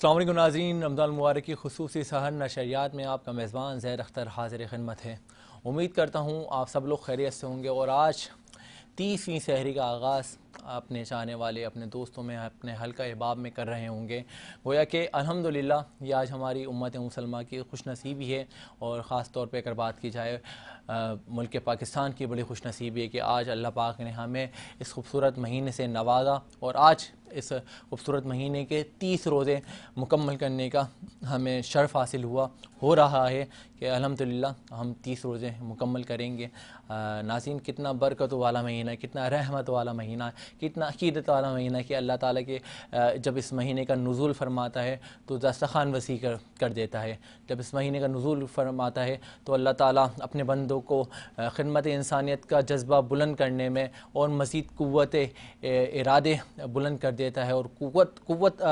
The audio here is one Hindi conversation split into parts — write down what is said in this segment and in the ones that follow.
अल्लाम नाजरीन, रमज़ान मुबारक की खसूसी सहर नशरियात में आपका मेज़बान जैर अख्तर हाजिर खिदमत है। उम्मीद करता हूँ आप सब लोग खैरियत से होंगे और आज तीसवीं शहरी का आगाज़ अपने चाहने वाले, अपने दोस्तों में, अपने हल्का अहबाब में कर रहे होंगे। गोया कि अल्हम्दुलिल्लाह, ये आज हमारी उम्मत मुसलमान की खुश नसीबी है और ख़ास तौर पे अगर बात की जाए मुल्क पाकिस्तान की बड़ी खुश नसीबी है कि आज अल्लाह पाक ने हमें इस खूबसूरत महीने से नवाजा और आज इस खूबसूरत महीने के तीस रोज़े मुकम्मल करने का हमें शर्फ हासिल हुआ, हो रहा है। कि अलहमदिल्ला हम तीस रोज़े मुकम्मल करेंगे। नासिन कितना बरकत वाला महीना है कितना रहमत वाला महीना है कितना अकीदत वाला महीना है कि अल्लाह ताला के जब इस महीने का नज़ुल फरमाता है तो दस्तखान वसी कर कर देता है। जब इस महीने का नज़ुल फरमाता है तो अल्लाह ताला अपने बंदों को खिदमत इंसानियत का जज्बा बुलंद करने में और मज़ीद क़वत इरादे बुलंद कर देता है और कुत कुत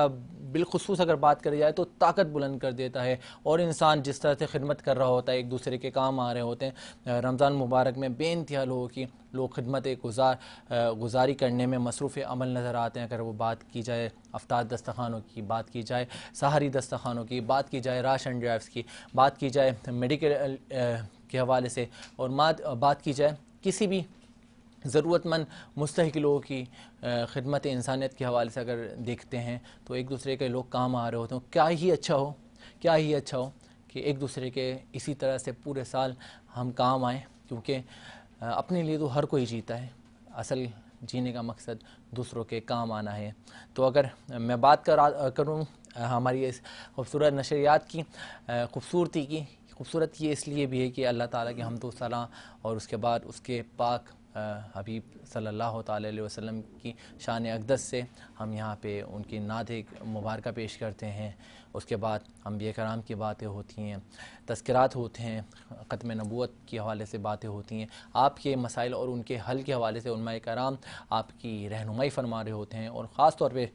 बिलखसूस अगर बात करी जाए तो ताकत बुलंद कर देता है। और इंसान जिस तरह से खिदमत कर रहा होता है, एक दूसरे के काम आ रहे होते हैं। रमज़ान मुबारक में बेानतहा लोगों की, लोग खिदमत गुजार गुजारी करने में मसरूफ़ अमल नज़र आते हैं। अगर वो बात की जाए, अफ्तार दस्तखानों की बात की जाए, सहारी दस्तखानों की बात की जाए, राशन ड्राइव्स की बात की जाए, मेडिकल के हवाले से, और बात की जाए, किसी भी ज़रूरतमंद मुस्तक लोगों की खिदमत इंसानियत के हवाले से अगर देखते हैं तो एक दूसरे के लोग काम आ रहे होते हैं। क्या ही अच्छा हो, क्या ही अच्छा हो। कि एक दूसरे के इसी तरह से पूरे साल हम काम आएँ, क्योंकि अपने लिए तो हर कोई जीता है। असल जीने का मकसद दूसरों के काम आना है। तो अगर मैं बात कर, करूँ हमारी इस खूबसूरत नशरियात की खूबसूरती की, खूबसूरत ये इसलिए भी है कि अल्लाह ताला के हम तो सलाह और उसके बाद उसके पाक हबीब सल्लल्लाहु अलैहि वसल्लम की शान अकदस से हम यहाँ पे उनकी नाद मुबारक पेश करते हैं। उसके बाद अम्बिया कराम की बातें होती हैं, तस्करात होते हैं, ख़त्म नबूत के हवाले से बातें होती हैं। आपके मसाइल और उनके हल के हवाले से कराम आपकी रहनुमाई फरमा रहे होते हैं और ख़ास तौर पर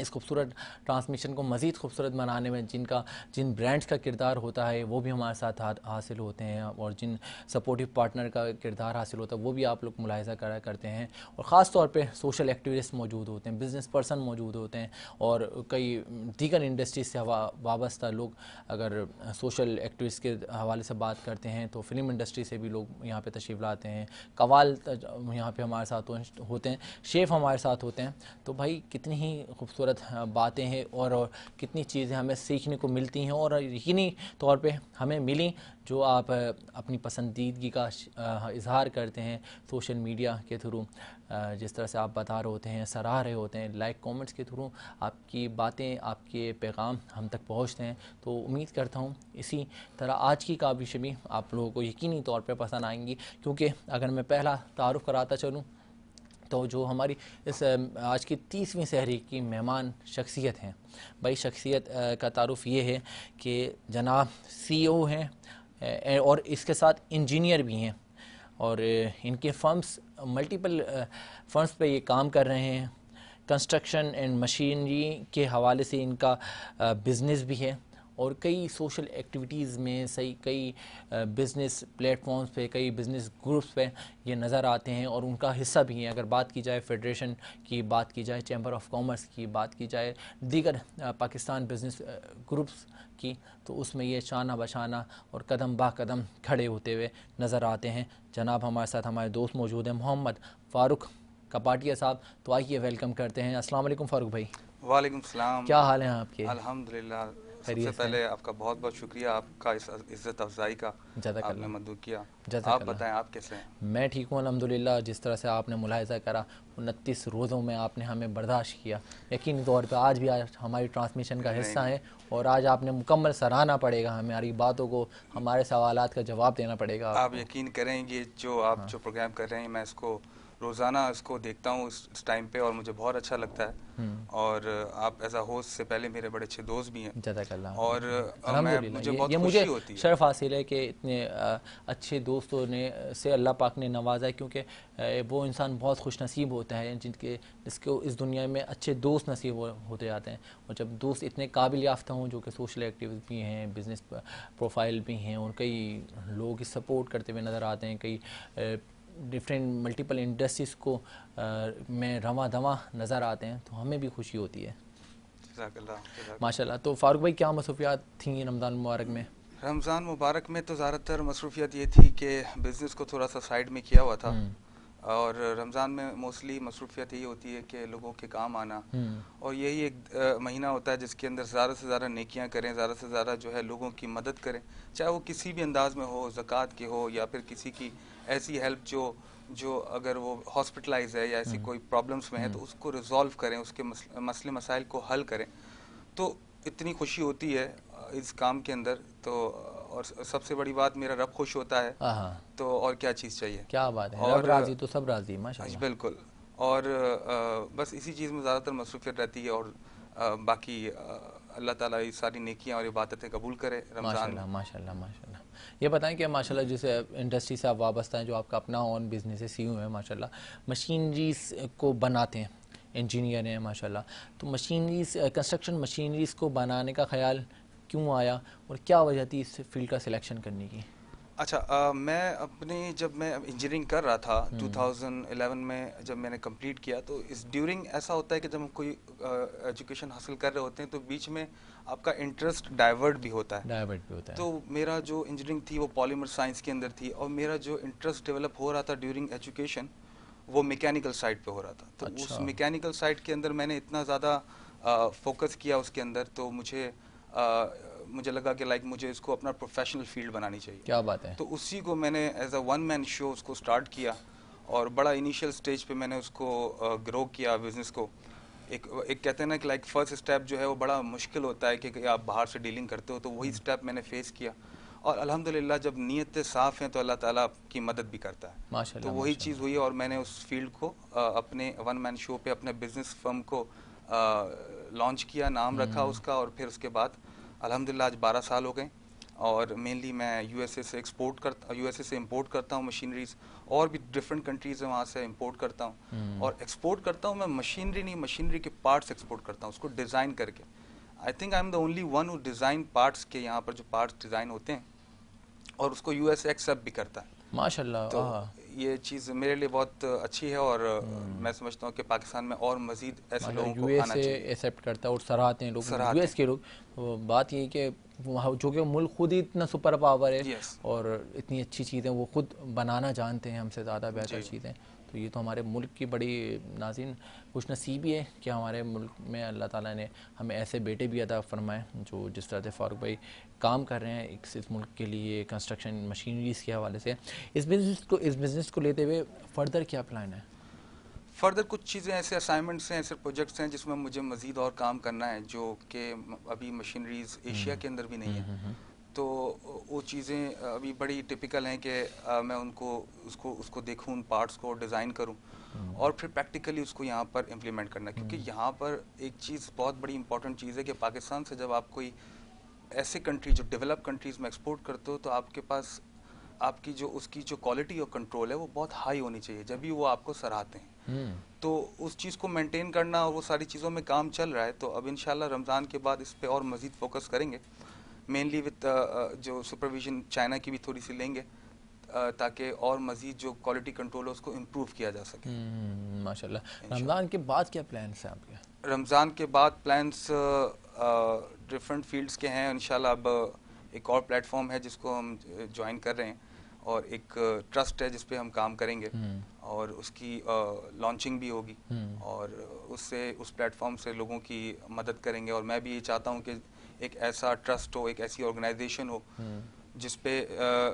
इस खूबसूरत ट्रांसमिशन को मज़ीद खूबसूरत बनाने में जिनका, जिन ब्रांड्स का किरदार होता है, वो भी हमारे साथ हासिल होते हैं और जिन सपोर्टिव पार्टनर का किरदार हासिल होता है, वो भी आप लोग मुलायजा करा करते हैं। और ख़ास तौर पे सोशल एक्टिविस्ट मौजूद होते हैं बिज़नेस पर्सन मौजूद होते हैं और कई दीगर इंडस्ट्रीज़ से वाबस्ता लोग अगर सोशल एक्टिविस्ट के हवाले से बात करते हैं तो फ़िल्म इंडस्ट्री से भी लोग यहाँ पर तशरीफ़ लाते हैं। कवाल यहाँ पर हमारे साथ होते हैं, शेफ़ हमारे साथ होते हैं। तो भाई, कितनी ही खूबसूरत खूबसूरत बातें हैं और, कितनी चीज़ें हमें सीखने को मिलती हैं और यकीनी तौर पे हमें मिली जो आप अपनी पसंदीदगी का इजहार करते हैं सोशल मीडिया के थ्रू। जिस तरह से आप बता रहे होते हैं सराह रहे होते हैं लाइक कमेंट्स के थ्रू आपकी बातें आपके पैगाम हम तक पहुँचते हैं। तो उम्मीद करता हूँ इसी तरह आज की काबिश भी आप लोगों को यकीनी तौर पे पसंद आएँगी क्योंकि अगर मैं पहला तारुफ़ कराता चलूँ तो जो हमारी इस आज की तीसवीं शहरी की मेहमान शख्सियत हैं। भाई, शख्सियत का तारुफ ये है कि जनाब सीईओ हैं और इसके साथ इंजीनियर भी हैं। और इनके फर्म्स, मल्टीपल फर्म्स पे ये काम कर रहे हैं। कंस्ट्रक्शन एंड मशीनरी के हवाले से इनका बिज़नेस भी है। और कई सोशल एक्टिविटीज़ में सही कई बिज़नेस प्लेटफॉर्म्स पे कई बिज़नेस ग्रुप्स पे ये नज़र आते हैं और उनका हिस्सा भी हैं। अगर बात की जाए फेडरेशन की बात की जाए चैम्बर ऑफ़ कॉमर्स की बात की जाए दीगर पाकिस्तान बिज़नेस ग्रुप्स की तो उसमें ये शाना बशाना और कदम बा कदम खड़े होते हुए नज़र आते हैं। जनाब हमारे साथ हमारे दोस्त मौजूद हैं मोहम्मद फ़ारूक कपाटिया साहब तो आइए वेलकम करते हैं। अस्सलाम वालेकुम फ़ारूक भाई। वालेकुम सलाम। क्या हाल है आपके? अल्हम्दुलिल्लाह सबसे पहले आपका बहुत बहुत शुक्रिया आपका इस इज़्ज़त अफजाई का। आपने मदद किया। आप बताएँ आप कैसे हैं? मैं ठीक हूँ अलहमदिल्ला जिस तरह से आपने मुलायजा करा उनतीस रोज़ों में आपने हमें बर्दाश्त किया। यकीनी तौर पर आज भी आज हमारी ट्रांसमिशन का हिस्सा है और आज आपने मुकम्मल सराहना पड़ेगा हमारी बातों को हमारे सवाल का जवाब देना पड़ेगा आप यकीन करें करेंगे जो आप हाँ। जो प्रोग्राम कर रहे हैं मैं इसको रोज़ाना इसको देखता हूँ इस टाइम पे और मुझे बहुत अच्छा लगता है। हम्म। और आप एज अ होस्ट से पहले मेरे बड़े अच्छे दोस्त भी हैं। और मैं मुझे बहुत ये मुझे होती शर्फ हासिल है कि इतने अच्छे दोस्तों ने से अल्लाह पाक ने नवाजा है क्योंकि वो इंसान बहुत खुश नसीब होता है जिनके जिसको इस दुनिया में अच्छे दोस्त नसीब होते जाते हैं। और जब दोस्त इतने काबिल याफ्ता हों जो कि सोशल एक्टिव भी हैं बिज़नेस प्रोफ़ाइल भी हैं और कई लोग सपोर्ट करते हुए नज़र आते हैं कई डिफरेंट मल्टीपल इंडस्ट्रीज़ को में रवा दवा नज़र आते हैं तो हमें भी खुशी होती है। माशाल्लाह। तो फारूक भाई क्या मसरूफियात थी रमज़ान मुबारक में? रमज़ान मुबारक में तो ज़्यादातर मसरूफियात ये थी कि बिज़नेस को थोड़ा सा साइड में किया हुआ था। हम्म। और रमज़ान में मोस्टली मसरूफियत यही होती है कि लोगों के काम आना। हम्म। और यही एक महीना होता है जिसके अंदर ज़्यादा से ज़्यादा नेकियाँ करें ज़्यादा से ज़्यादा जो है लोगों की मदद करें। चाहे वो किसी भी अंदाज में हो ज़क़़त के हो या फिर किसी की ऐसी हेल्प जो जो अगर वो हॉस्पिटलाइज है या ऐसी हम्म। कोई प्रॉब्लम्स में है तो हम्म। उसको रिजॉल्व करें उसके मसले मसाइल को हल करें तो इतनी खुशी होती है इस काम के अंदर तो और सबसे बड़ी बात मेरा रब खुश होता है हाँ, हाँ। तो और क्या चीज़ चाहिए क्या बात है और राज़ी तो सब राज़ी माशाल्लाह बिल्कुल और बस इसी चीज़ में ज़्यादातर मसरूफियत रहती है और बाकी अल्लाह ताला ये सारी नेकियाँ और इबादतें कबूल करे रमज़ान माशाल्लाह माशाल्लाह ये बताएँ कि माशाल्लाह जिस इंडस्ट्री से आप वाबस्ता हैं जो आपका अपना ऑन बिज़नेस है सी है माशाल्लाह मशीनरीज को बनाते हैं इंजीनियर हैं माशाल्लाह। तो मशीनरीज कंस्ट्रक्शन मशीनरीज को बनाने का ख्याल क्यों आया और क्या वजह थी इस फ़ील्ड का सिलेक्शन करने की? अच्छा आ, मैं अपनी जब मैं इंजीनियरिंग कर रहा था 2011 में जब मैंने कंप्लीट किया तो इस ड्यूरिंग ऐसा होता है कि जब हम कोई एजुकेशन हासिल कर रहे होते हैं तो बीच में आपका इंटरेस्ट डाइवर्ट भी होता है। डाइवर्ट भी होता है। तो मेरा जो इंजीनियरिंग थी वो पॉलीमर साइंस के अंदर थी और मेरा जो इंटरेस्ट डेवलप हो रहा था ड्यूरिंग एजुकेशन वो मैकेनिकल साइड पे हो रहा था। तो अच्छा। उस मैकेनिकल साइड के अंदर मैंने इतना ज़्यादा फोकस किया उसके अंदर तो मुझे आ, मुझे लगा कि लाइक मुझे इसको अपना प्रोफेशनल फ़ील्ड बनानी चाहिए। क्या बात है? तो उसी को मैंने as a one man show उसको स्टार्ट किया और बड़ा इनिशियल स्टेज पे मैंने उसको ग्रो किया बिज़नेस को। एक एक कहते हैं ना कि लाइक फ़र्स्ट स्टेप जो है वो बड़ा मुश्किल होता है कि, आप बाहर से डीलिंग करते हो तो वही स्टेप मैंने फेस किया। और अल्हम्दुलिल्लाह जब नीयतें साफ़ हैं तो अल्लाह ताला की मदद भी करता है। माशाल्लाह तो वही चीज़ हुई और मैंने उस फ़ील्ड को अपने वन मैन शो पे अपने बिज़नेस फर्म को लॉन्च किया नाम रखा उसका और फिर उसके बाद अल्हम्दुलिल्लाह आज 12 साल हो गए। और मेनली मैं यूएसए से एक्सपोर्ट करता यूएसए से इंपोर्ट करता हूँ मशीनरीज और भी डिफरेंट कंट्रीज़ है वहाँ से इंपोर्ट करता हूँ। और एक्सपोर्ट करता हूँ मैं मशीनरी नहीं मशीनरी के पार्ट्स एक्सपोर्ट करता हूँ उसको डिज़ाइन करके। I think I am the only one who design parts के यहाँ पर जो पार्ट्स डिज़ाइन होते हैं और उसको यूएसए एक्सेप्ट भी करता है। माशाल्लाह तो। ये चीज़ मेरे लिए बहुत अच्छी है और मैं समझता हूँ कि पाकिस्तान में और मजीद ऐसे लोगों को आना चाहिए। एक्सेप्ट करता है और सराहते हैं लोग यूएस के लोग। बात ये है कि वहाँ जो कि मुल्क खुद ही इतना सुपर पावर है और इतनी अच्छी चीज़ें वो खुद बनाना जानते हैं हमसे ज़्यादा बेहतर चीज़ें। तो ये तो हमारे मुल्क की बड़ी नाजिन खुश नसीबी है कि हमारे मुल्क में अल्लाह ताला ने हमें ऐसे बेटे भी अदा फरमाए जो जिस तरह से फारूक भाई काम कर रहे हैं एक इस मुल्क के लिए कंस्ट्रक्शन मशीनरीज के हवाले से। इस बिज़नेस को इस बिज़नेस को लेते हुए फर्दर क्या प्लान है? फर्दर कुछ चीज़ें ऐसे असाइनमेंट्स हैं ऐसे प्रोजेक्ट्स हैं जिसमें मुझे मजीद और काम करना है जो कि अभी मशीनरीज एशिया के अंदर भी नहीं है। तो वो चीज़ें अभी बड़ी टिपिकल हैं कि मैं उनको उसको उसको देखूँ उन पार्ट्स को डिज़ाइन करूँ और फिर प्रैक्टिकली उसको यहाँ पर इम्प्लीमेंट करना क्योंकि यहाँ पर एक चीज़ बहुत बड़ी इंपॉर्टेंट चीज़ है कि पाकिस्तान से जब आप कोई ऐसे कंट्री जो डेवलप कंट्रीज़ में एक्सपोर्ट करते हो तो आपके पास आपकी जो उसकी जो क्वालिटी और कंट्रोल है वो बहुत हाई होनी चाहिए जब भी वो आपको सराहते हैं। हम्म। तो उस चीज़ को मेंटेन करना और वो सारी चीज़ों में काम चल रहा है तो अब इंशाल्लाह रमज़ान के बाद इस पर और मज़ीद फोकस करेंगे। मेनली विद जो सुपरविजन चाइना की भी थोड़ी सी लेंगे ताकि और मज़ीद जो क्वालिटी कंट्रोल है उसको इम्प्रूव किया जा सके। हम्म, माशाल्लाह। रमज़ान के बाद क्या प्लान्स हैं आपके? रमज़ान के बाद प्लान्स डिफरेंट फील्ड्स के हैं। इंशाल्लाह अब एक और प्लेटफॉर्म है जिसको हम ज्वाइन कर रहे हैं और एक ट्रस्ट है जिसपे हम काम करेंगे। हम्म। और उसकी लॉन्चिंग भी होगी। हम्म। और उससे उस प्लेटफॉर्म से लोगों की मदद करेंगे। और मैं भी ये चाहता हूँ कि एक ऐसा ट्रस्ट हो एक ऐसी ऑर्गेनाइजेशन हो जिस पे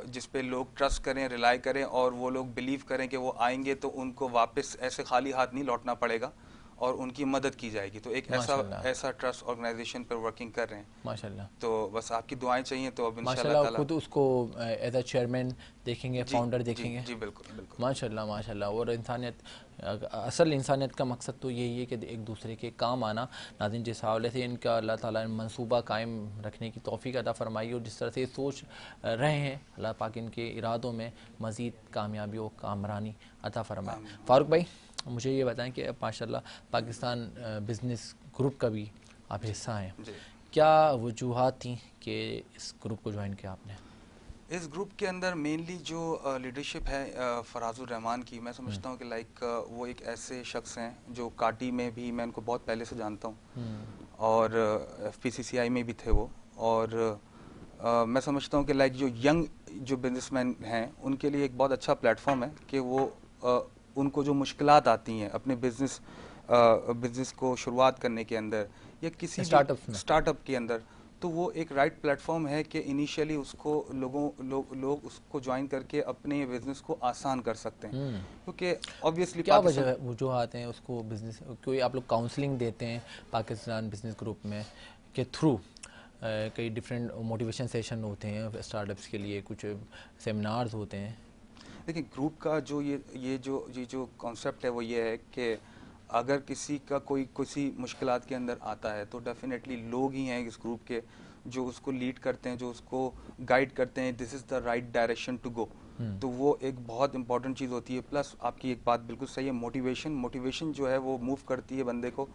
जिस पे लोग ट्रस्ट करें रिलाई करें और वो लोग बिलीव करें कि वो आएँगे तो उनको वापस ऐसे खाली हाथ नहीं लौटना पड़ेगा। और उनकी मदद की जाएगी। तो एक ऐसा ऐसा ट्रस्ट ऑर्गेनाइजेशन पर वर्किंग कर रहे हैं। माशाल्लाह। तो बस आपकी दुआएँ चाहिए तो अब इंशाल्लाह खुद उसको एज अ चेयरमैन देखेंगे फाउंडर देखेंगे जी जी बिल्कुल बिल्कुल। माशाल्लाह माशाल्लाह। और इंसानियत असल इंसानियत का मकसद तो यही है कि एक दूसरे के काम आना। नाजिन जिस हवाले से इनका अल्लाह ताला ने मंसूबा कायम रखने की तौफीक अदा फरमाई और जिस तरह से सोच रहे हैं अल्लाह पाक इनके इरादों में मज़ीद कामयाबी और कामरानी अता फरमाए। फारूक भाई मुझे ये बताएँ कि माशाल्लाह पाकिस्तान बिज़नेस ग्रुप का भी आप हिस्सा हैं। क्या वजूहत थी कि इस ग्रुप को ज्वाइन किया आपने? इस ग्रुप के अंदर मेनली जो लीडरशिप है अ, फराजुर रहमान की मैं समझता हूँ कि लाइक वो एक ऐसे शख्स हैं जो काटी में भी मैं उनको बहुत पहले से जानता हूँ। और एफ़ में भी थे वो। और अ, मैं समझता हूँ कि लाइक जो यंग जो बिजनेसमैन हैं उनके लिए एक बहुत अच्छा प्लेटफॉर्म है कि वो उनको जो मुश्किल आती हैं अपने बिज़नेस बिज़नेस को शुरुआत करने के अंदर या किसी में। स्टार्टअप के अंदर तो वो एक राइट प्लेटफॉर्म है कि इनिशियली उसको लोगों लोग लोग उसको ज्वाइन करके अपने बिज़नेस को आसान कर सकते हैं हम्म। क्योंकि ऑब्वियसली क्या वजह है वजूहत हैं उसको बिज़नेस कोई आप लोग काउंसलिंग देते हैं पाकिस्तान बिज़नेस ग्रुप में के थ्रू कई डिफरेंट मोटिवेशन सेशन होते हैं स्टार्टअप्स के लिए कुछ सेमिनार्स होते हैं देखिए ग्रुप का जो ये ये जो ये जो कॉन्सेप्ट है वो ये है कि अगर किसी का कोई किसी मुश्किल के अंदर आता है तो डेफिनेटली लोग ही हैं इस ग्रुप के जो उसको लीड करते हैं जो उसको गाइड करते हैं this is the right direction to go तो वो एक बहुत इंपॉर्टेंट चीज़ होती है। प्लस आपकी एक बात बिल्कुल सही है मोटिवेशन मोटिवेशन जो है वो मूव करती है बंदे को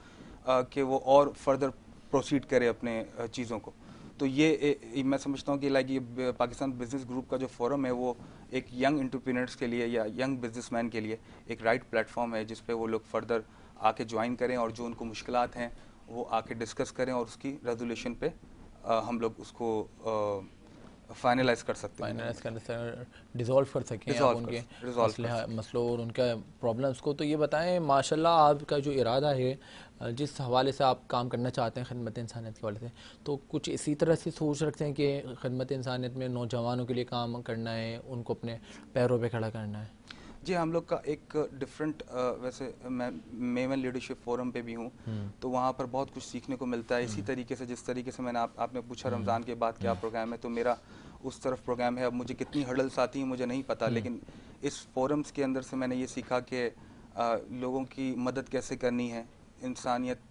कि वो और फर्दर प्रोसीड करे अपने चीज़ों को। तो ये मैं समझता हूँ कि लाइक ये पाकिस्तान बिज़नेस ग्रुप का जो फोरम है वो एक यंग इंटरप्रीनर्स के लिए या यंग बिजनेसमैन के लिए एक राइट प्लेटफॉर्म है जिस पे वो लोग फर्दर आके ज्वाइन करें और जो उनको मुश्किल हैं वो आके डिस्कस करें और उसकी रेजोल्यूशन पे अ, हम लोग उसको फाइनलाइज कर सकते हैं। फाइनेंस कर डिज़ोल्व कर सकें उनके मसले और उनका प्रॉब्लम्स को। तो ये बताएँ माशाल्लाह आपका जो इरादा है जिस हवाले से आप काम करना चाहते हैं खदमत इंसानियत के हवाले से तो कुछ इसी तरह से सोच रखते हैं कि खदमत इंसानियत में नौजवानों के लिए काम करना है उनको अपने पैरों पे खड़ा करना है। जी हम लोग का एक डिफरेंट वैसे मैं मेमन लीडरशिप फोरम पे भी हूँ तो वहाँ पर बहुत कुछ सीखने को मिलता है। इसी तरीके से जिस तरीके से मैंने आप आपने पूछा रमज़ान के बाद क्या प्रोग्राम है तो मेरा उस तरफ़ प्रोग्राम है। अब मुझे कितनी हर्डल्स आती हैं मुझे नहीं पता लेकिन इस फोरम्स के अंदर से मैंने ये सीखा कि लोगों की मदद कैसे करनी है इंसानियत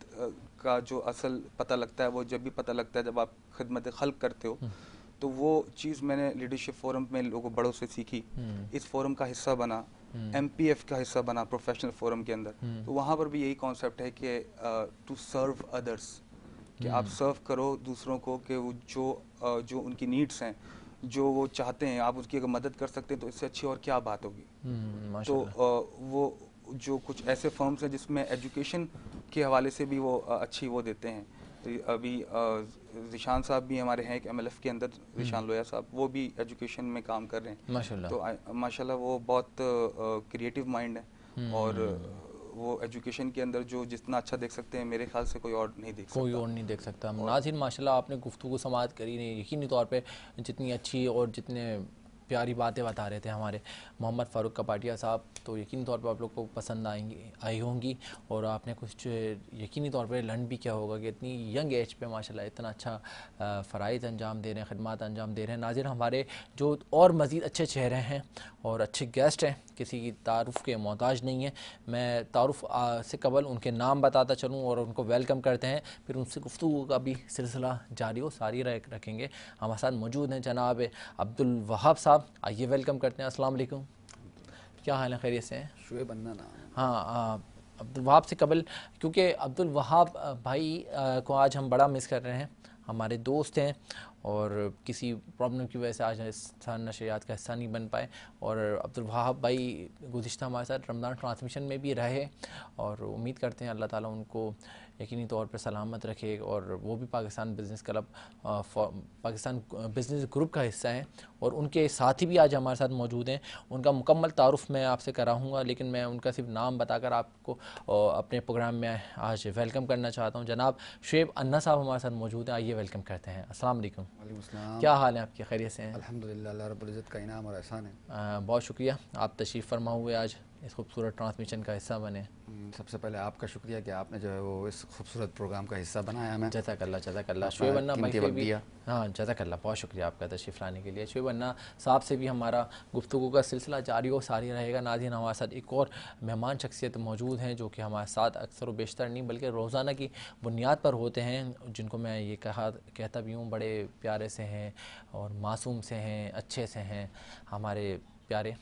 का जो असल पता लगता है वो जब भी पता लगता है जब आप खदमत खल्क करते हो तो वो चीज़ मैंने लीडरशिप फोरम में लोगों बड़ों से सीखी। इस फोरम का हिस्सा बना एमपीएफ का हिस्सा बना प्रोफेशनल फोरम के अंदर। तो वहाँ पर भी यही कॉन्सेप्ट है कि टू सर्व अदर्स कि आप सर्व करो दूसरों को कि वो जो जो उनकी नीड्स हैं जो वो चाहते हैं आप उसकी अगर मदद कर सकते हैं तो इससे अच्छी और क्या बात होगी? हम्म, तो वो जो कुछ ऐसे फर्म्स हैं जिसमें एजुकेशन के हवाले से भी वो अच्छी वो देते हैं। तो अभी जिशान साहब भी हमारे हैं एक एम के अंदर जिशान लोया साहब वो भी एजुकेशन में काम कर रहे हैं। माशाल्लाह। तो माशाल्लाह वो बहुत क्रिएटिव माइंड है। और वो एजुकेशन के अंदर जो जितना अच्छा देख सकते हैं मेरे ख्याल से कोई और नहीं देख कोई और नहीं देख सकता। नाजिन माशाल्लाह आपने गुफ्तु को समात करी नहीं यकीनी तौर पे जितनी अच्छी और जितने प्यारी बातें बता रहे थे हमारे मोहम्मद फ़ारूक कपाटिया साहब तो यकीनी तौर पर आप लोग को पसंद आएँगी, आई होंगी। और आपने कुछ यकीनी तौर पर लर्न भी किया होगा कि इतनी यंग एज पे माशाल्लाह इतना अच्छा फ़राइज़ अंजाम दे रहे हैं, खदमात अंजाम दे रहे हैं। नाजिर, हमारे जो और मज़ीद अच्छे चेहरे हैं और अच्छे गेस्ट हैं, किसी की तारुफ़ के मोहताज नहीं है। मैं तारुफ़ से कबल उनके नाम बताता चलूँ और उनको वेलकम करते हैं। फिर उनसे गुफ्तु का भी सिलसिला जारी हो, सारी रखेंगे। हमारे साथ मौजूद हैं जनाब अब्दुल वहाब साहब। आइए वेलकम करते हैं अस्सलाम वालेकुम। क्या हाल है खैरियत से शुएब अन्ना हाँ अब्दुल वहाब से कबल क्योंकि अब्दुल वहाब भाई आ, को आज हम बड़ा मिस कर रहे हैं। हमारे दोस्त हैं और किसी प्रॉब्लम की वजह से आज स्थान नशरियात का हिस्सा नहीं बन पाए। और अब्दुल वहाब भाई गुज़िश्त हमारे साथ रमज़ान ट्रांसमिशन में भी रहे और उम्मीद करते हैं अल्लाह ताला उनको यकीनी तौर पर सलामत रखे और वो भी Pakistan business club Pakistan business group का हिस्सा हैं और उनके साथी भी आज हमारे साथ मौजूद हैं। उनका मुकम्मल तारफ़ मैं आपसे कराऊँगा लेकिन मैं उनका सिर्फ़ नाम बताकर आपको अपने प्रोग्राम में आज वेलकम करना चाहता हूँ। जनाब शुएब अन्ना साहब हमारे साथ मौजूद हैं आइए वेलकम करते हैं। अस्सलाम वालेकुम। वालेकुम क्या हाल है आपकी? खैरियत से हैं। अल्हम्दुलिल्लाह अल्लाह रब्बुल इज़्ज़त का इनाम और एहसान है। बहुत शुक्रिया। आप तशरीफ़ फरमा हुए आज। इस खूबसूरत ट्रांसमिशन का हिस्सा बने। हम्म, सबसे पहले आपका शुक्रिया कि आपने जो है वो इस खूबसूरत प्रोग्राम का हिस्सा बनाया हमें। जैसा कल्ला जैसा कल्ला अपना शुएब अन्ना भाई भी दिया। हाँ जैसा कल्ला बहुत शुक्रिया आपका तशरीफ़ लाने के लिए। शुएब अन्ना साहब से भी हमारा गुफ्तु का सिलसिला जारी और सारी रहेगा। नादिन हमारे साथ एक और मेहमान शख्सियत मौजूद हैं जो कि हमारे साथ अक्सर व बेशतर नहीं बल्कि रोज़ाना की बुनियाद पर होते हैं जिनको मैं ये कहा कहता भी हूँ बड़े प्यारे से हैं और मासूम से हैं अच्छे से हैं। हमारे प्यारे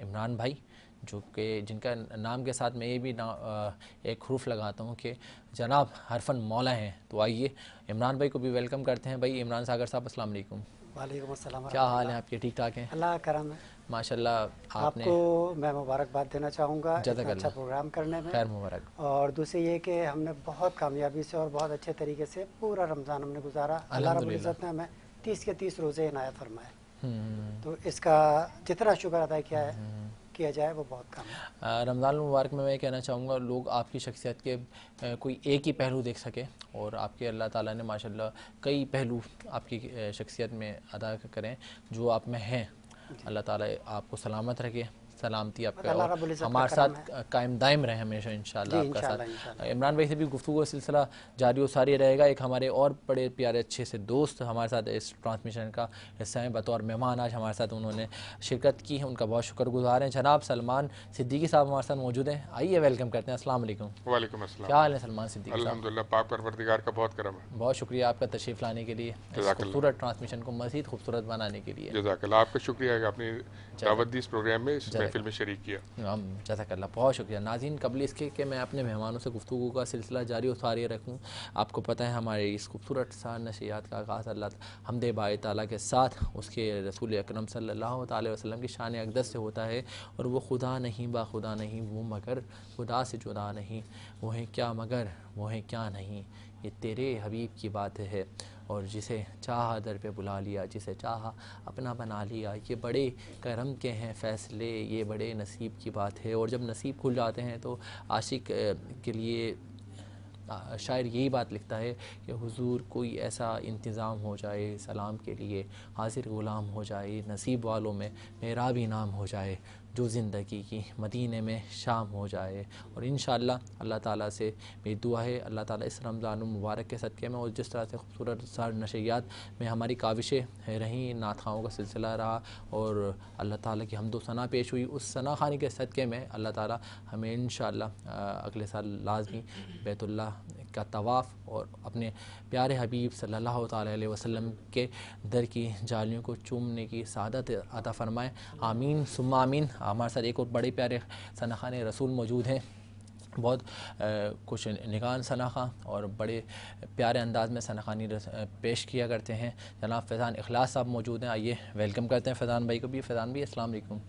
इमरान भाई जो कि जिनका नाम के साथ मैं ये भी ना एक हरूफ लगाता हूँ कि जनाब हरफन मौला हैं तो आइए। इमरान भाई को भी वेलकम करते हैं। भाई इमरान सागर साहब अस्सलाम वालेकुम। वालेकुम क्या हाल है आपके? ठीक ठाक हैं? अल्लाह करम है। माशाल्लाह आपने आपको मैं मुबारकबाद देना चाहूँगा अच्छा प्रोग्राम करने में। खैर मुबारक। और दूसरी ये कि हमने बहुत कामयाबी से और बहुत अच्छे तरीके से पूरा रमज़ान हमने गुजारा। अल्लाह ने हमें तीस के तीस रोज़े इनायत फरमाए। हम्म, तो इसका जितना शुक्र अदा किया है। किया जाए वो बहुत कम है। रमज़ान मुबारक में मैं ये कहना चाहूँगा लोग आपकी शख्सियत के कोई एक ही पहलू देख सके और आपके अल्लाह ताला ने माशाल्लाह कई पहलू आपकी शख्सियत में अदा करें जो आप में हैं। अल्लाह ताला आपको सलामत रखे। सलामती आपका हमारे साथ कायम दायम रहे हमेशा जी, आपका साथ। इमरान भाई से भी गुफ्तु का सिलसिला जारी और सारी रहेगा। एक हमारे और बड़े प्यारे अच्छे से दोस्त हमारे साथ इस ट्रांसमिशन का हिस्सा हैं बतौर मेहमान आज हमारे साथ उन्होंने शिरकत की है। उनका बहुत शुक्रगुजार हैं। जनाब सलमान सिद्दीकी साहब हमारे साथ मौजूद हैं। आइए वेलकम करते हैं। वालेकुम। वालेकुम क्या हाल है सलमान सिद्दीकी साहब? पाक परवरदिगार का बहुत करम है। बहुत शुक्रिया आपका तशरीफ़ लाने के लिए खूबसूरत ट्रांसमिशन को मज़ीद खूबसूरत बनाने के लिए। जजाकल्ला आपका शुक्रिया है आपने दावत दी इस प्रोग्राम में। इस महफिल में शरीक किया। जजाकल्ला बहुत शुक्रिया। नाजीन कबल इसके कि मैं अपने मेहमानों से गुफ्तु का सिलसिला जारी सारी रखूँ। आपको पता है हमारे इस खूबसूरत सा नशियात का आगाज़ अल्लाह हमद बाई ताला के साथ उसके रसूल अक्रम सल्लल्लाहु अलैहि वसल्लम की शान अकदस से होता है और वो खुदा नहीं बा खुदा नहीं वो मगर खुदा से जुदा नहीं वो है क्या मगर वो है क्या नहीं। ये तेरे हबीब की बात है। और जिसे चाह दर पे बुला लिया, जिसे चाह अपना बना लिया। ये बड़े करम के हैं फ़ैसले, ये बड़े नसीब की बात है। और जब नसीब खुल जाते हैं तो आशिक के लिए शायर यही बात लिखता है कि हुजूर कोई ऐसा इंतज़ाम हो जाए, सलाम के लिए हाजिर ग़ुलाम हो जाए, नसीब वालों में मेरा भी नाम हो जाए। जो ज़िंदगी की मदीने में शाम हो जाए। और इन अल्लाह ताला से मेरी दुआ है, अल्लाह ताला इस रमज़ान मुबारक के सदक़े में और जिस तरह से खूबसूरत सार नशियात में हमारी काविशें रहीं, नाथाओं का सिलसिला रहा और अल्लाह ताला की हमदो सना पेश हुई, उस सना खानी के सदक़े में अल्लाह ताला हमें इन अगले साल लाजमी बैतुल्ला का तवाफ़ और अपने प्यारे हबीब सल्लल्लाहु अलैहि वसल्लम के दर की जालियों को चूमने की सादत अता फ़रमाए। आमीन सुम्मा आमीन। हमारे साथ एक और बड़े प्यारे सनाखान रसूल मौजूद हैं। बहुत अ, कुछ निगान सनाखा और बड़े प्यारे अंदाज में सनाखानी पेश किया करते हैं। जनाब फैज़ान इखलास साहब मौजूद हैं। आइए वेलकम करते हैं फैज़ान भाई को भी। फैज़ान भाई अस्सलाम वालेकुम।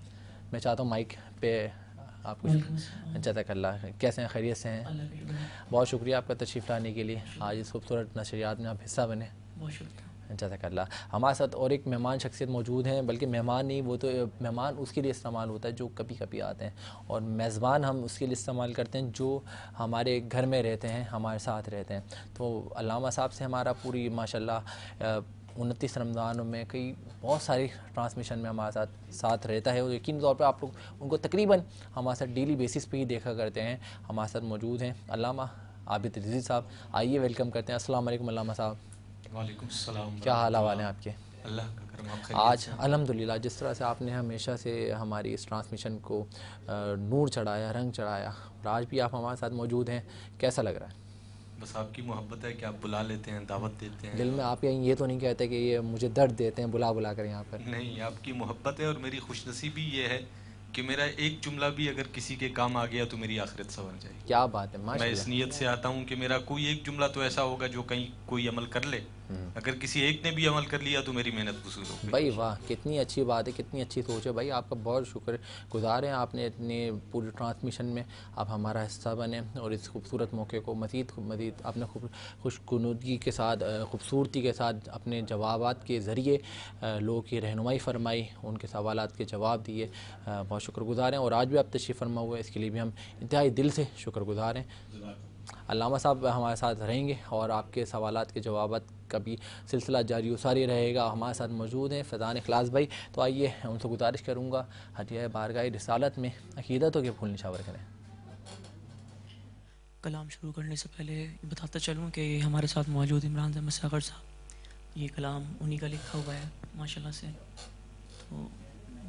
मैं चाहता हूँ माइक पे आप कुछ जजाकल्ला कैसे हैं? खैरियत से हैं? बहुत शुक्रिया आपका तशरीफ़ लाने के लिए। आज इस खूबसूरत नशरियात में आप हिस्सा बने। बहुत शुक्रिया। जजाकल्ला हमारे साथ और एक मेहमान शख्सियत मौजूद हैं बल्कि मेहमान नहीं वो तो मेहमान उसके लिए इस्तेमाल होता है जो कभी कभी आते हैं। और मेज़बान हम उसके लिए इस्तेमाल करते हैं जो हमारे घर में रहते हैं हमारे साथ रहते हैं। तो अल्लामा साहब से हमारा पूरी माशाल्लाह उनतीस रमज़ान में कई बहुत सारी ट्रांसमिशन में हमारे साथ साथ रहता है। और यकीन तौर पर आप लोग उनको तकरीबन हमारे साथ डेली बेसिस पे ही देखा करते हैं। हमारे साथ मौजूद हैं अल्लामा आबिद रिजी साहब। आइए वेलकम करते हैं। अस्सलाम वालेकुम अल्लामा साहब। वालेकुम सलाम। क्या हाल हवाले हैं आपके? अल्लाह का करम आप आज से? अल्हम्दुलिल्लाह जिस तरह से आपने हमेशा से हमारी इस ट्रांसमिशन को नूर चढ़ाया रंग चढ़ाया और आज भी आप हमारे साथ मौजूद हैं। कैसा लग रहा है? बस आपकी मोहब्बत है कि आप बुला लेते हैं दावत देते हैं। दिल में आप ये ये तो नहीं कहते कि ये मुझे दर्द देते हैं बुला बुला कर यहाँ पर। नहीं आपकी मोहब्बत है और मेरी खुशनसीबी ये है कि मेरा एक जुमला भी अगर किसी के काम आ गया तो मेरी आखिरत संवर जाए क्या बात है मैं इस नीयत से आता हूँ कि मेरा कोई एक जुमला तो ऐसा होगा जो कहीं कोई अमल कर ले। अगर किसी एक ने भी अमल कर लिया तो मेरी मेहनत वसूल हो भाई वाह, कितनी अच्छी बात है, कितनी अच्छी सोच है। भाई, आपका बहुत शुक्र गुजार हैं आपने इतने पूरी ट्रांसमिशन में। आप हमारा हिस्सा बने और इस खूबसूरत मौके को मज़ीद मज़ीद अपने खूब खुशकुनूदगी के साथ खूबसूरती के साथ अपने जवाब के ज़रिए लोगों की रहनुमाई फरमाई, उनके सवाल के जवाब दिए। बहुत शुक्रगुजार हैं और आज भी आप तशरीफ़ फरमा हुए इसके लिए भी हम इंतहाई दिल से शुक्रगुजार हैं। अल्लामा साहब हमारे साथ रहेंगे और आपके सवाल के जवाब का भी सिलसिला जारी सारी रहेगा। हमारे साथ मौजूद हैं फैज़ान अखलास भाई। तो आइए उनसे गुजारिश करूँगा, हटिया बारगाह रिसालत में अकीदतों के फूल निशावर करें। कलाम शुरू करने से पहले बताता चलूँ कि हमारे साथ मौजूद इमरान अहमद सागर साहब। ये कलाम उन्हीं का लिखा हुआ है, माशाल्लाह से। तो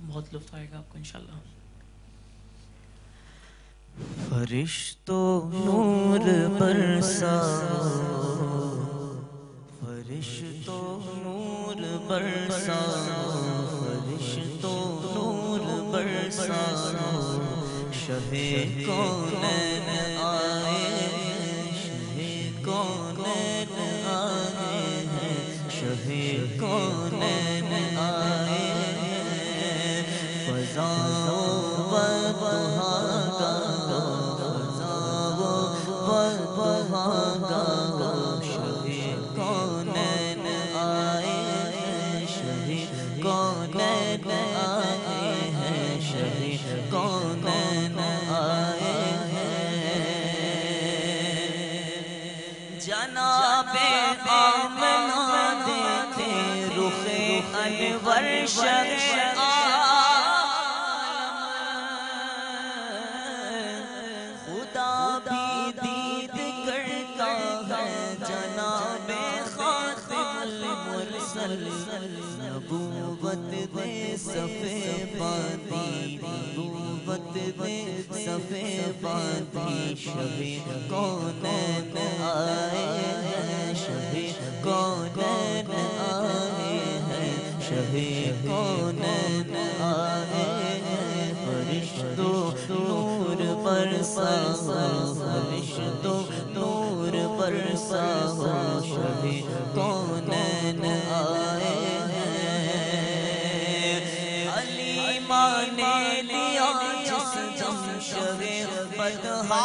बहुत लुत्फ आएगा आपको, इंशाल्लाह। फरिश्तों नूर बरसाओ फरिश्तों नूर बरसाओ फरिश्तों नूर बरसाओ शहे कौन आए शहे कौन आए हैं? शहे कौन आए हैं? दीद करता है जनाबे खातिमुल मुरसल। सफे पाती नबूवत दे सफे पाती शबे कौन आए हैं? शबे कौन आए हैं? शबे कौन आए हैं? फरिश्तों नूर पर सा बरसा हो हैं? हलीमा लिया जिस जम बदहा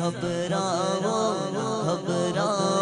घबराओ घबराओ।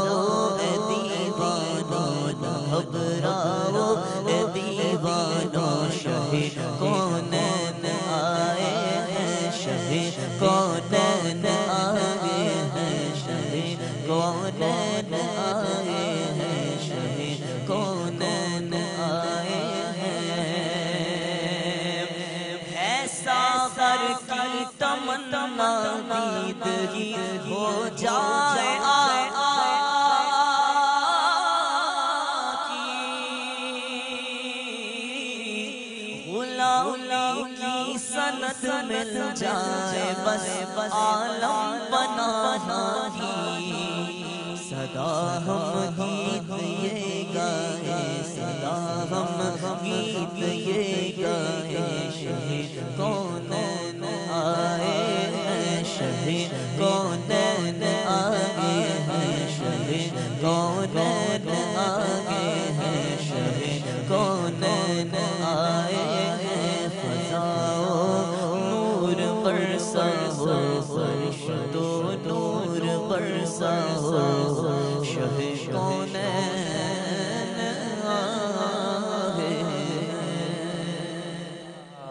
बस आलम बनाना ही। सदा हम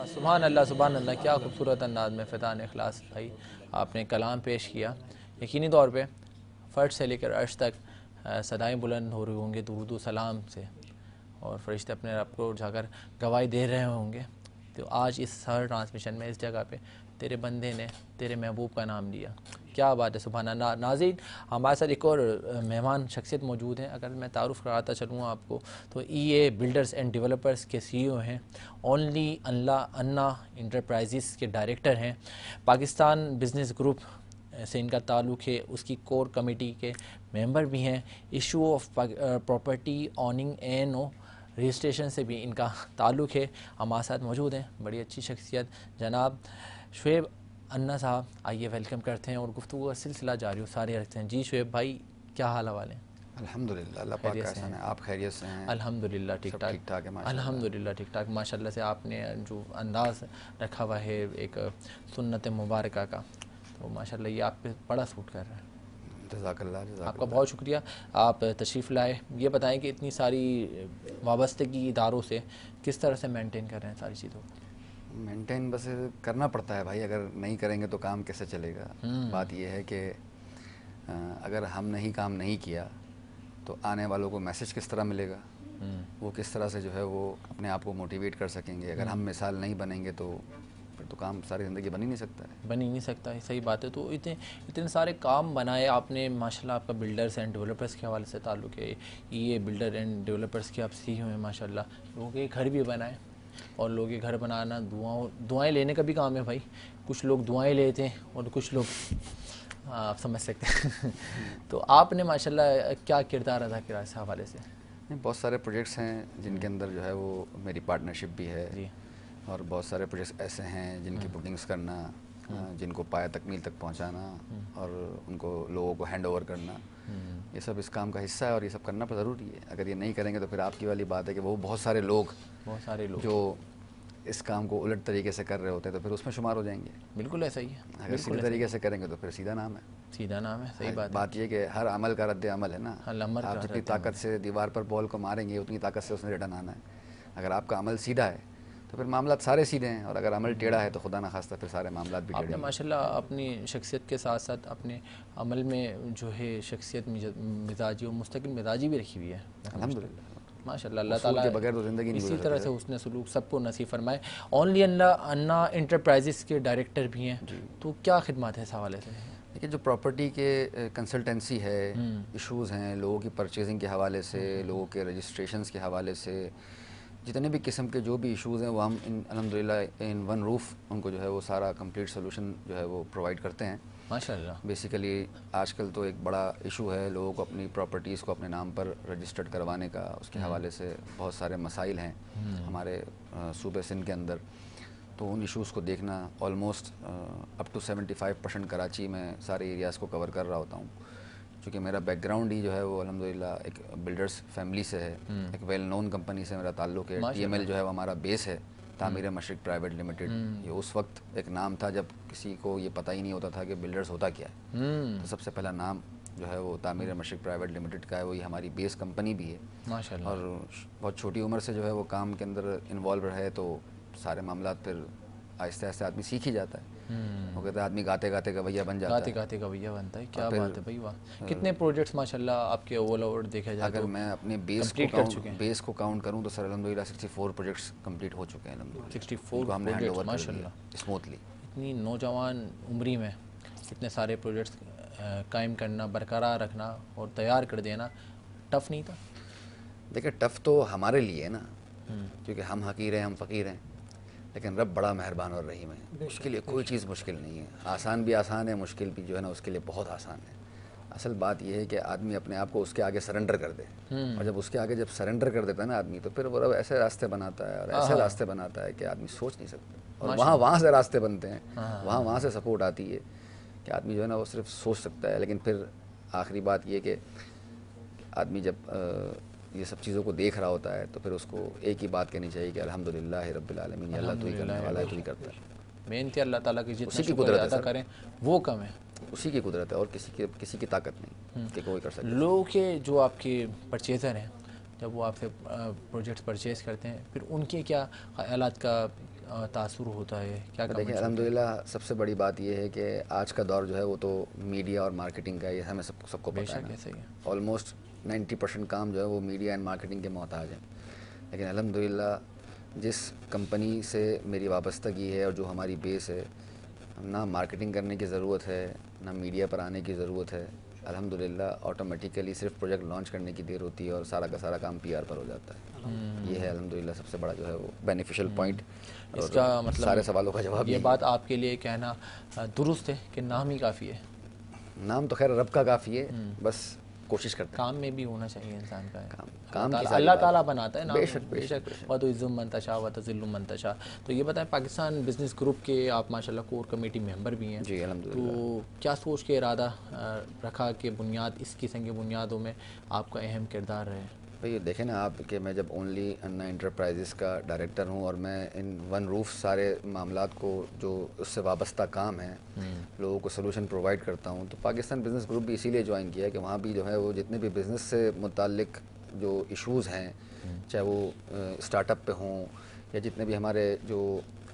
सुबहान अल्लाह सुबहान अल्लाह क्या खूबसूरत अंदाज में फ़ितान अखलास भाई, आपने कलाम पेश किया। यकीनी तौर पर फ़र्श से लेकर अर्श तक सदाएँ बुलंद हो रही होंगे दुरुद सलाम से, और फरिश्ते अपने आप को जाकर गवाही दे रहे होंगे। तो आज इस हर ट्रांसमिशन में, इस जगह पर तेरे बंदे ने तेरे महबूब का नाम लिया। क्या बात है सुबहाना ना, नाजीन हमारे साथ एक और मेहमान शख्सियत मौजूद हैं। अगर मैं तारुफ कराता चलूँ आपको तो E A builders and developers के सी सीईओ हैं। ओनली अन्ना अन्ना इंटरप्राइजेस के डायरेक्टर हैं। पाकिस्तान बिज़नेस ग्रुप से इनका ताल्लुक़ है। उसकी कोर कमेटी के मेंबर भी हैं। Issue of property owning N O registration से भी इनका ताल्लुक़ है। हमारे साथ मौजूद हैं। बड़ी अच्छी शख्सियत। जनाब शुएब अन्ना साहब आइए वेलकम करते हैं और गुफ्तु का सिलसिला जारी हो सारे रखते हैं। जी शुएब भाई क्या हाल हवाले हैं? अल्हम्दुलिल्लाह अल्लाह पाक का एहसान है। आप खैरियत से हैं? अल्हम्दुलिल्लाह ठीक ठाक। ठीक-ठाक है अल्हम्दुलिल्लाह ठीक ठाक। माशाल्लाह से आपने जो अंदाज रखा हुआ है एक सुन्नत मुबारक का तो माशाल्लाह ये आप पे बड़ा सूट कर रहा है। जजाकल्लाह आपका बहुत शुक्रिया। आप तशरीफ़ लाए। ये बताएँ कि इतनी सारी वाबस्तगी इदारों से किस तरह से मेंटेन कर रहे हैं सारी चीज़ों को? मेंटेन बस करना पड़ता है भाई अगर नहीं करेंगे तो काम कैसे चलेगा? हम्म। बात यह है कि अगर हम नहीं काम नहीं किया तो आने वालों को मैसेज किस तरह मिलेगा? हम्म, वो किस तरह से जो है वो अपने आप को मोटिवेट कर सकेंगे? अगर हम मिसाल नहीं बनेंगे तो फिर तो काम सारी ज़िंदगी बन ही नहीं सकता है। बन ही नहीं सकता है सही बात है। तो इतने इतने सारे काम बनाए आपने माशाल्लाह आपका बिल्डर्स एंड डेवलपर्स के हवाले से ताल्लुक़ है। ये बिल्डर एंड डेवलपर्स के आप सी हैं माशाल्लाह। लोगों के घर भी बनाए। और लोगों के घर बनाना दुआओं दुआएँ लेने का भी काम है भाई। कुछ लोग दुआएँ लेते हैं और कुछ लोग हाँ, आप समझ सकते हैं। तो आपने माशाल्लाह क्या किरदार अदा किया इस हवाले से? नहीं, बहुत सारे प्रोजेक्ट्स हैं जिनके अंदर जो है वो मेरी पार्टनरशिप भी है। जी। और बहुत सारे प्रोजेक्ट्स ऐसे हैं जिनकी बुकिंग्स करना जिनको पाया तकमील तक पहुंचाना और उनको लोगों को हैंड ओवर करना। ये सब इस काम का हिस्सा है और ये सब करना पर ज़रूरी है। अगर ये नहीं करेंगे तो फिर आपकी वाली बात है कि वो बहुत सारे लोग बहुत सारे लोग। जो इस काम को उलट तरीके से कर रहे होते हैं तो फिर उसमें शुमार हो जाएँगे। बिल्कुल ऐसा ही है। अगर सीधे तरीके से करेंगे तो फिर सीधा नाम है। सीधा नाम है सही हाँ, बात बात ये कि हर अमल का रद्द अमल है ना। आप जितनी ताकत से दीवार पर बॉल को मारेंगे उतनी ताकत से उसने रिटर्न आना है। अगर आपका अमल सीधा है तो फिर मामला सारे सीधे हैं और अगर अमल टेढ़ा है तो खुदा ना खास्ता फिर सारे मामला भी आपने। माशाल्लाह अपनी शख्सियत के साथ साथ अपने अमल में जो है शख्सियत मिजाजी और मुस्तकिल मिजाजी भी रखी हुई है। अल्हम्दुलिल्लाह। माशाल्लाह अल्लाह ताला के बगैर तो ज़िंदगी नहीं इसी तरह से उसने सलूक सबको नसीब फरमाए। ओनली अन्ना अन्ना इंटरप्राइजेस के डायरेक्टर भी हैं। तो क्या खिदमत है इस हवाले से? देखिए जो प्रॉपर्टी के कंसल्टेंसी है इश्यूज़ हैं लोगों की परचेजिंग के हवाले से लोगों के रजिस्ट्रेशंस के हवाले से जितने भी किस्म के जो भी इश्यूज़ हैं वो हम इन अल्हम्दुलिल्लाह इन वन रूफ उनको जो है वो सारा कंप्लीट सोल्यूशन जो है वो प्रोवाइड करते हैं। माशाल्लाह। बेसिकली आजकल तो एक बड़ा इशू है लोगों को अपनी प्रॉपर्टीज़ को अपने नाम पर रजिस्टर्ड करवाने का। उसके हवाले से बहुत सारे मसाइल हैं हमारे सूबे सिंध के अंदर। तो उन इश्यूज़ को देखना almost up to 75 percent Karachi में सारे एरियाज़ को कवर कर रहा होता हूँ। क्योंकि मेरा बैकग्राउंड ही जो है वो अलहमदिल्ला एक बिल्डर्स फैमिली से है। एक वेल नोन कंपनी से मेरा ताल्लुक है। टी जो है वो हमारा बेस है। तामीर मशरक प्राइवेट लिमिटेड। ये उस वक्त एक नाम था जब किसी को ये पता ही नहीं होता था कि बिल्डर्स होता क्या है। तो सबसे पहला नाम जो है वो तामीर मशरक प्राइवेट लिमिटेड का है वही हमारी बेस कंपनी भी है। माशाल्लाह। और बहुत छोटी उम्र से जो है वो काम के अंदर इन्वॉल्व रहे तो सारे मामला फिर आहिस्ते आहिस्ते आदमी सीख ही जाता है। वो कहते हैं आदमी गाते गाते गवैया बन जाता गाते है। गाते का भैया बनता है। क्या बात है भाई वाह। कितने प्रोजेक्ट्स माशाल्लाह आपके ओवल ओवर देखा जाए अगर तो मैं अपने बेस को कर चुके काउंट हैं। बेस को काउंट करूँ तो सर अलहमदिल्ला 64 प्रोजेक्ट्स कंप्लीट हो चुके हैं अलहमदिल्ला 64 उनको हमने हैंड ओवर माशाल्लाह। स्मूथली इतनी नौजवान उम्री में इतने सारे प्रोजेक्ट्स कायम करना बरकरार रखना और तैयार कर देना टफ नहीं था? देखिए टफ तो हमारे लिए है ना। हम्म। क्योंकि हम हकीर हैं हम फ़कीर हैं। लेकिन रब बड़ा मेहरबान और रहीम है। उसके लिए कोई चीज़ मुश्किल नहीं है। आसान भी आसान है मुश्किल भी जो है ना उसके लिए बहुत आसान है। असल बात यह है कि आदमी अपने आप को उसके आगे सरेंडर कर दे। हम्म। और जब उसके आगे जब सरेंडर कर देता है ना आदमी तो फिर वो रब ऐसे रास्ते बनाता है और ऐसे रास्ते बनाता है कि आदमी सोच नहीं सकता। और वहाँ वहाँ से रास्ते बनते हैं। वहाँ वहाँ से सपोर्ट आती है कि आदमी जो है ना वो सिर्फ़ सोच सकता है। लेकिन फिर आखिरी बात ये कि आदमी जब ये सब चीज़ों को देख रहा होता है तो फिर उसको एक ही बात कहनी चाहिए कि अलहमदिल्ला रब्बिल अल्लाह तू ही करने वाला है तू ही करता है। मेहनती अल्लाह ताला की जितना उसी की कुदरत अदा करें वो कम है। उसी की कुदरत है और किसी की किसी की ताकत नहीं कि कोई कर सके। लोग के जो आपके परचेज़र हैं जब वो आपसे प्रोजेक्ट्स परचेज़ करते हैं फिर उनके क्या ख्याल का तासुर होता है? क्या तो देखिए? अल्हम्दुलिल्लाह सबसे बड़ी बात यह है कि आज का दौर जो है वो तो मीडिया और मार्केटिंग का है, ये हमें सब सबको पता है ऑलमोस्ट 90 परसेंट काम जो है वो मीडिया एंड मार्केटिंग के मोहताज हैं। लेकिन अल्हम्दुलिल्लाह जिस कंपनी से मेरी वाबस्तगी है और जो हमारी बेस है ना मार्केटिंग करने की ज़रूरत है ना मीडिया पर आने की ज़रूरत है अल्हम्दुलिल्लाह ऑटोमेटिकली सिर्फ़ प्रोजेक्ट लॉन्च करने की देर होती है और सारा का सारा काम पीआर पर हो जाता है। ये है अल्हम्दुलिल्लाह सबसे बड़ा जो है वो बेनिफिशियल पॉइंट इसका मतलब सारे सवालों का जवाब ये बात आपके लिए कहना दुरुस्त है कि नाम ही काफ़ी है? नाम तो खैर रब का काफ़ी है बस कोशिश करते हैं। काम में भी होना चाहिए इंसान का। काम- काम अल्लाह ताला बनाता है ना। बेशक, बेशक, वह तो इज़्ज़ुम मंतशा तो जिल्लुम मंतशा। तो ये बताएँ पाकिस्तान बिज़नेस ग्रुप के आप माशाल्लाह कोर कमेटी मेंबर भी हैं। जी अल्हम्दुलिल्लाह। तो क्या सोच के इरादा रखा कि बुनियाद इसकी की बुनियादों में आपका अहम किरदार रहे? भाई देखें ना आप कि मैं जब ओनली अन्ना इंटरप्राइजेस का डायरेक्टर हूँ और मैं इन वन रूफ सारे मामलात को जो उससे वाबस्ता काम है लोगों को सोल्यूशन प्रोवाइड करता हूँ तो पाकिस्तान बिज़नेस ग्रुप भी इसीलिए ज्वाइन किया है कि वहाँ भी जो है वो जितने भी बिज़नेस से मुतल जो इश्यूज़ हैं चाहे वो स्टार्टअप पे हों या जितने भी हमारे जो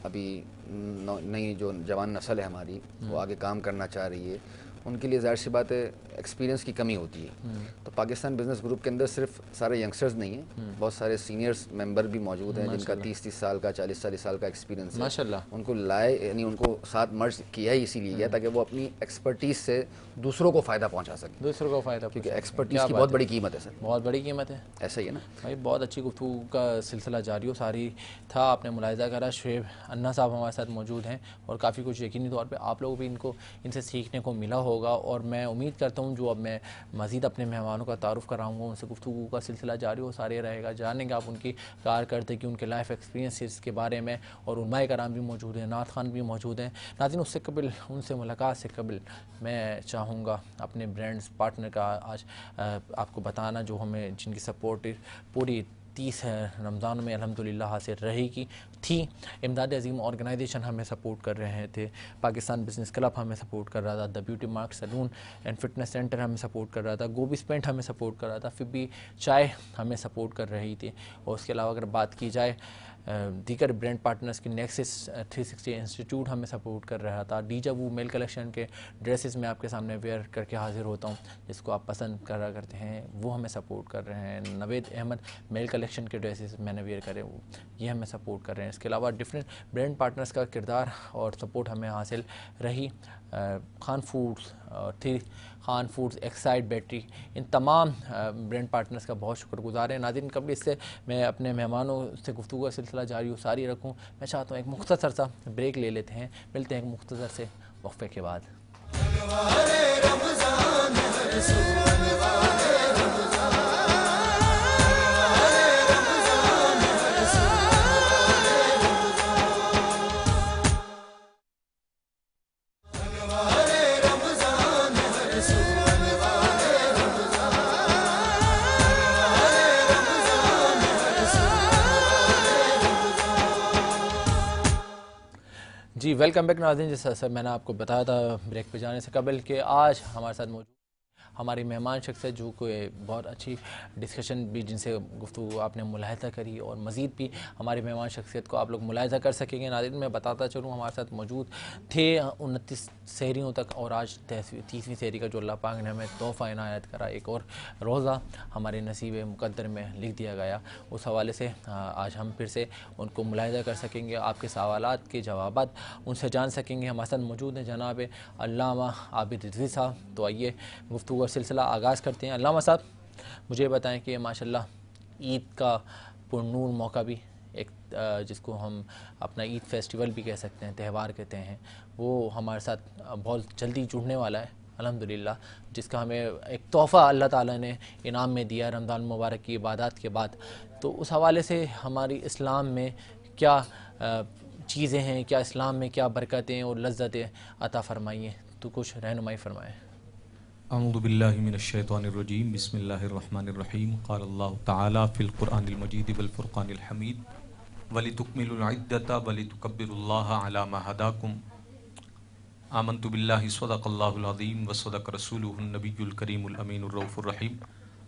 अभी नई जो जवान नस्ल है हमारी वो आगे काम करना चाह रही है उनके लिए ज़ाहिर सी बात है एक्सपीरियंस की कमी होती है। तो पाकिस्तान बिज़नेस ग्रुप के अंदर सिर्फ़ सारे यंगस्टर्स नहीं हैं बहुत सारे सीनियर्स मेंबर भी मौजूद हैं जिनका तीस तीस साल का चालीस चालीस साल का एक्सपीरियंस है। माशाल्लाह। उनको लाए यानी उनको साथ मर्ज किया ही इसीलिए गया ताकि वो अपनी एक्सपर्टीज से दूसरों को फ़ायदा पहुँचा सकें। दूसरों को फ़ायदा क्योंकि एक्सपर्टीज की बहुत बड़ी कीमत है सर। बहुत बड़ी कीमत है। ऐसा ही है ना? भाई बहुत अच्छी गुफ्तु का सिलसिला जारी हो। सारी था आपने मुलायजा करा। शुएब अन्ना साहब हमारे साथ मौजूद हैं और काफ़ी कुछ यकीनी तौर पर आप लोग भी इनको इनसे सीखने को मिला होगा और मैं उम्मीद करता हूँ जो अब मैं मज़ीद अपने मेहमानों का तारुफ़ कराऊँगा, उनसे गुफ्तु का सिलसिला जारी हो, सारे रहेगा। जानेंगे आप उनकी कारकर्दगी, उनके लाइफ एक्सपीरियंस के बारे में और उलमाए कराम भी मौजूद हैं, नात खान भी मौजूद हैं। नाजिन उससे कबिल, उनसे मुलाकात से कबिल मैं चाहूँगा अपने ब्रांड्स पार्टनर का आज आपको बताना, जो हमें, जिनकी सपोर्ट पूरी तीस रमज़ान में अल्हम्दुलिल्लाह हासिल रही की थी, इमदाद अजीम ऑर्गेनाइजेशन हमें सपोर्ट कर रहे थे। पाकिस्तान बिज़नेस क्लब हमें सपोर्ट कर रहा था। The beauty mark salon and fitness centre हमें सपोर्ट कर रहा था। गोभी स्पेंट हमें सपोर्ट कर रहा था। फिर भी चाय हमें सपोर्ट कर रही थी। और उसके अलावा अगर बात की जाए दीगर ब्रांड पार्टनर्स की नेक्सिस 360 इंस्टीट्यूट हमें सपोर्ट कर रहा था। डी जब वो मेल कलेक्शन के ड्रेसेस में आपके सामने वेयर करके हाजिर होता हूँ, जिसको आप पसंद करा करते हैं, वो हमें सपोर्ट कर रहे हैं। नवेद अहमद मेल कलेक्शन के ड्रेसेस मैंने वेयर करे, वो, ये हमें सपोर्ट कर रहे हैं। इसके अलावा डिफरेंट ब्रांड पार्टनर्स का किरदार और सपोर्ट हमें हासिल रही खान फूड्स थी खान फूड्स एक्साइड बैटरी इन तमाम ब्रांड पार्टनर्स का बहुत शुक्रगुजार है। नादिन कबल इससे मैं अपने मेहमानों से गुफ्तु का सिलसिला जारी हो, सारी रखूँ, मैं चाहता हूँ एक मुख्तर सा ब्रेक ले लेते हैं। मिलते हैं एक मुख्तर से वक्फे के बाद। जी वेलकम बैक नाजिन जैसा सर मैंने आपको बताया था ब्रेक पे जाने से कबल कि आज हमारे साथ मौजूद हमारी मेहमान शख्स है जो कोई बहुत अच्छी डिस्कशन भी जिनसे गुफ्तु आपने मुलाहजा करी और मज़ीद भी हमारी मेहमान शख्सियत को आप लोग मुलाहजा कर सकेंगे। नाजिन मैं बताता चलूँ, हमारे साथ मौजूद थे उनतीस शहरीों तक और आज तीसवीं शहरी का जो अल्लाह पाक ने हमें तोहफ़ा इनायत करा, एक और रोज़ा हमारे नसीब मुकद्दर में लिख दिया गया। उस हवाले से आज हम फिर से उनको मुलाहजा कर सकेंगे, आपके सवाल के जवाब उनसे जान सकेंगे। हमारे साथ मौजूद हैं, जनाब अल्लामा आबिद रिजवी साहब। तो आइए गुफ्तु का सिलसिला आगाज़ करते हैं। अल्लाह साहब, मुझे बताएँ कि माशाल्लाह ईद का पुरनूर मौका भी जिसको हम अपना ईद फेस्टिवल भी कह सकते हैं, त्यौहार कहते हैं, वो हमारे साथ बहुत जल्दी जुड़ने वाला है, अल्हम्दुलिल्लाह, जिसका हमें एक तोहफ़ा अल्लाह ताला ने इनाम में दिया रमज़ान मुबारक की इबादत के बाद। तो उस हवाले से हमारी इस्लाम में क्या चीज़ें हैं, क्या इस्लाम में क्या बरकतें और लज्जतें, अता फ़रमाइए तो कुछ रहनुमाई फ़रमाएँ। अऊदबिल्लिमिनशैतरजीम बसमीम क़ाल फ़िलक़ुरानमजीद वलफ़ुरक़ानहमीद वली तुकमिलद्दता वली तुकबिरल्लाम हदाकुम आमनत बिल्लाहि सदक़ल्लाहुल वसदक रसूलनबीकरीमीम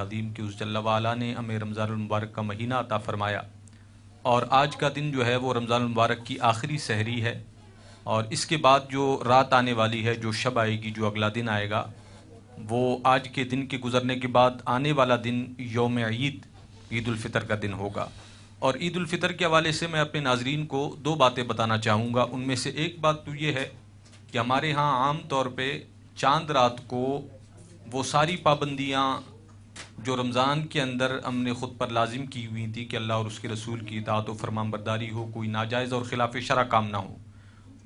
अदीम कि उस जल्ला ने हमें रमज़ान मुबारक का महीना अता फ़रमाया और आज का दिन जो है वो रमज़ान मुबारक की आखिरी सहरी है और इसके बाद जो रात आने वाली है जो शब आएगी जो अगला दिन आएगा वो आज के दिन के गुजरने के बाद आने वाला दिन योम ईद ईद उलफ़ितर का दिन होगा। और ईद उलफ़ितर के हवाले से मैं अपने नाजरीन को दो बातें बताना चाहूँगा। उनमें से एक बात तो ये है कि हमारे यहाँ आम तौर पे चाँद रात को वो सारी पाबंदियाँ जो रमज़ान के अंदर हमने ख़ुद पर लाजिम की हुई थी कि अल्लाह और उसके रसूल की इतात फरमान बरदारी हो, कोई नाजायज़ और ख़िलाफ़ शरा काम ना हो,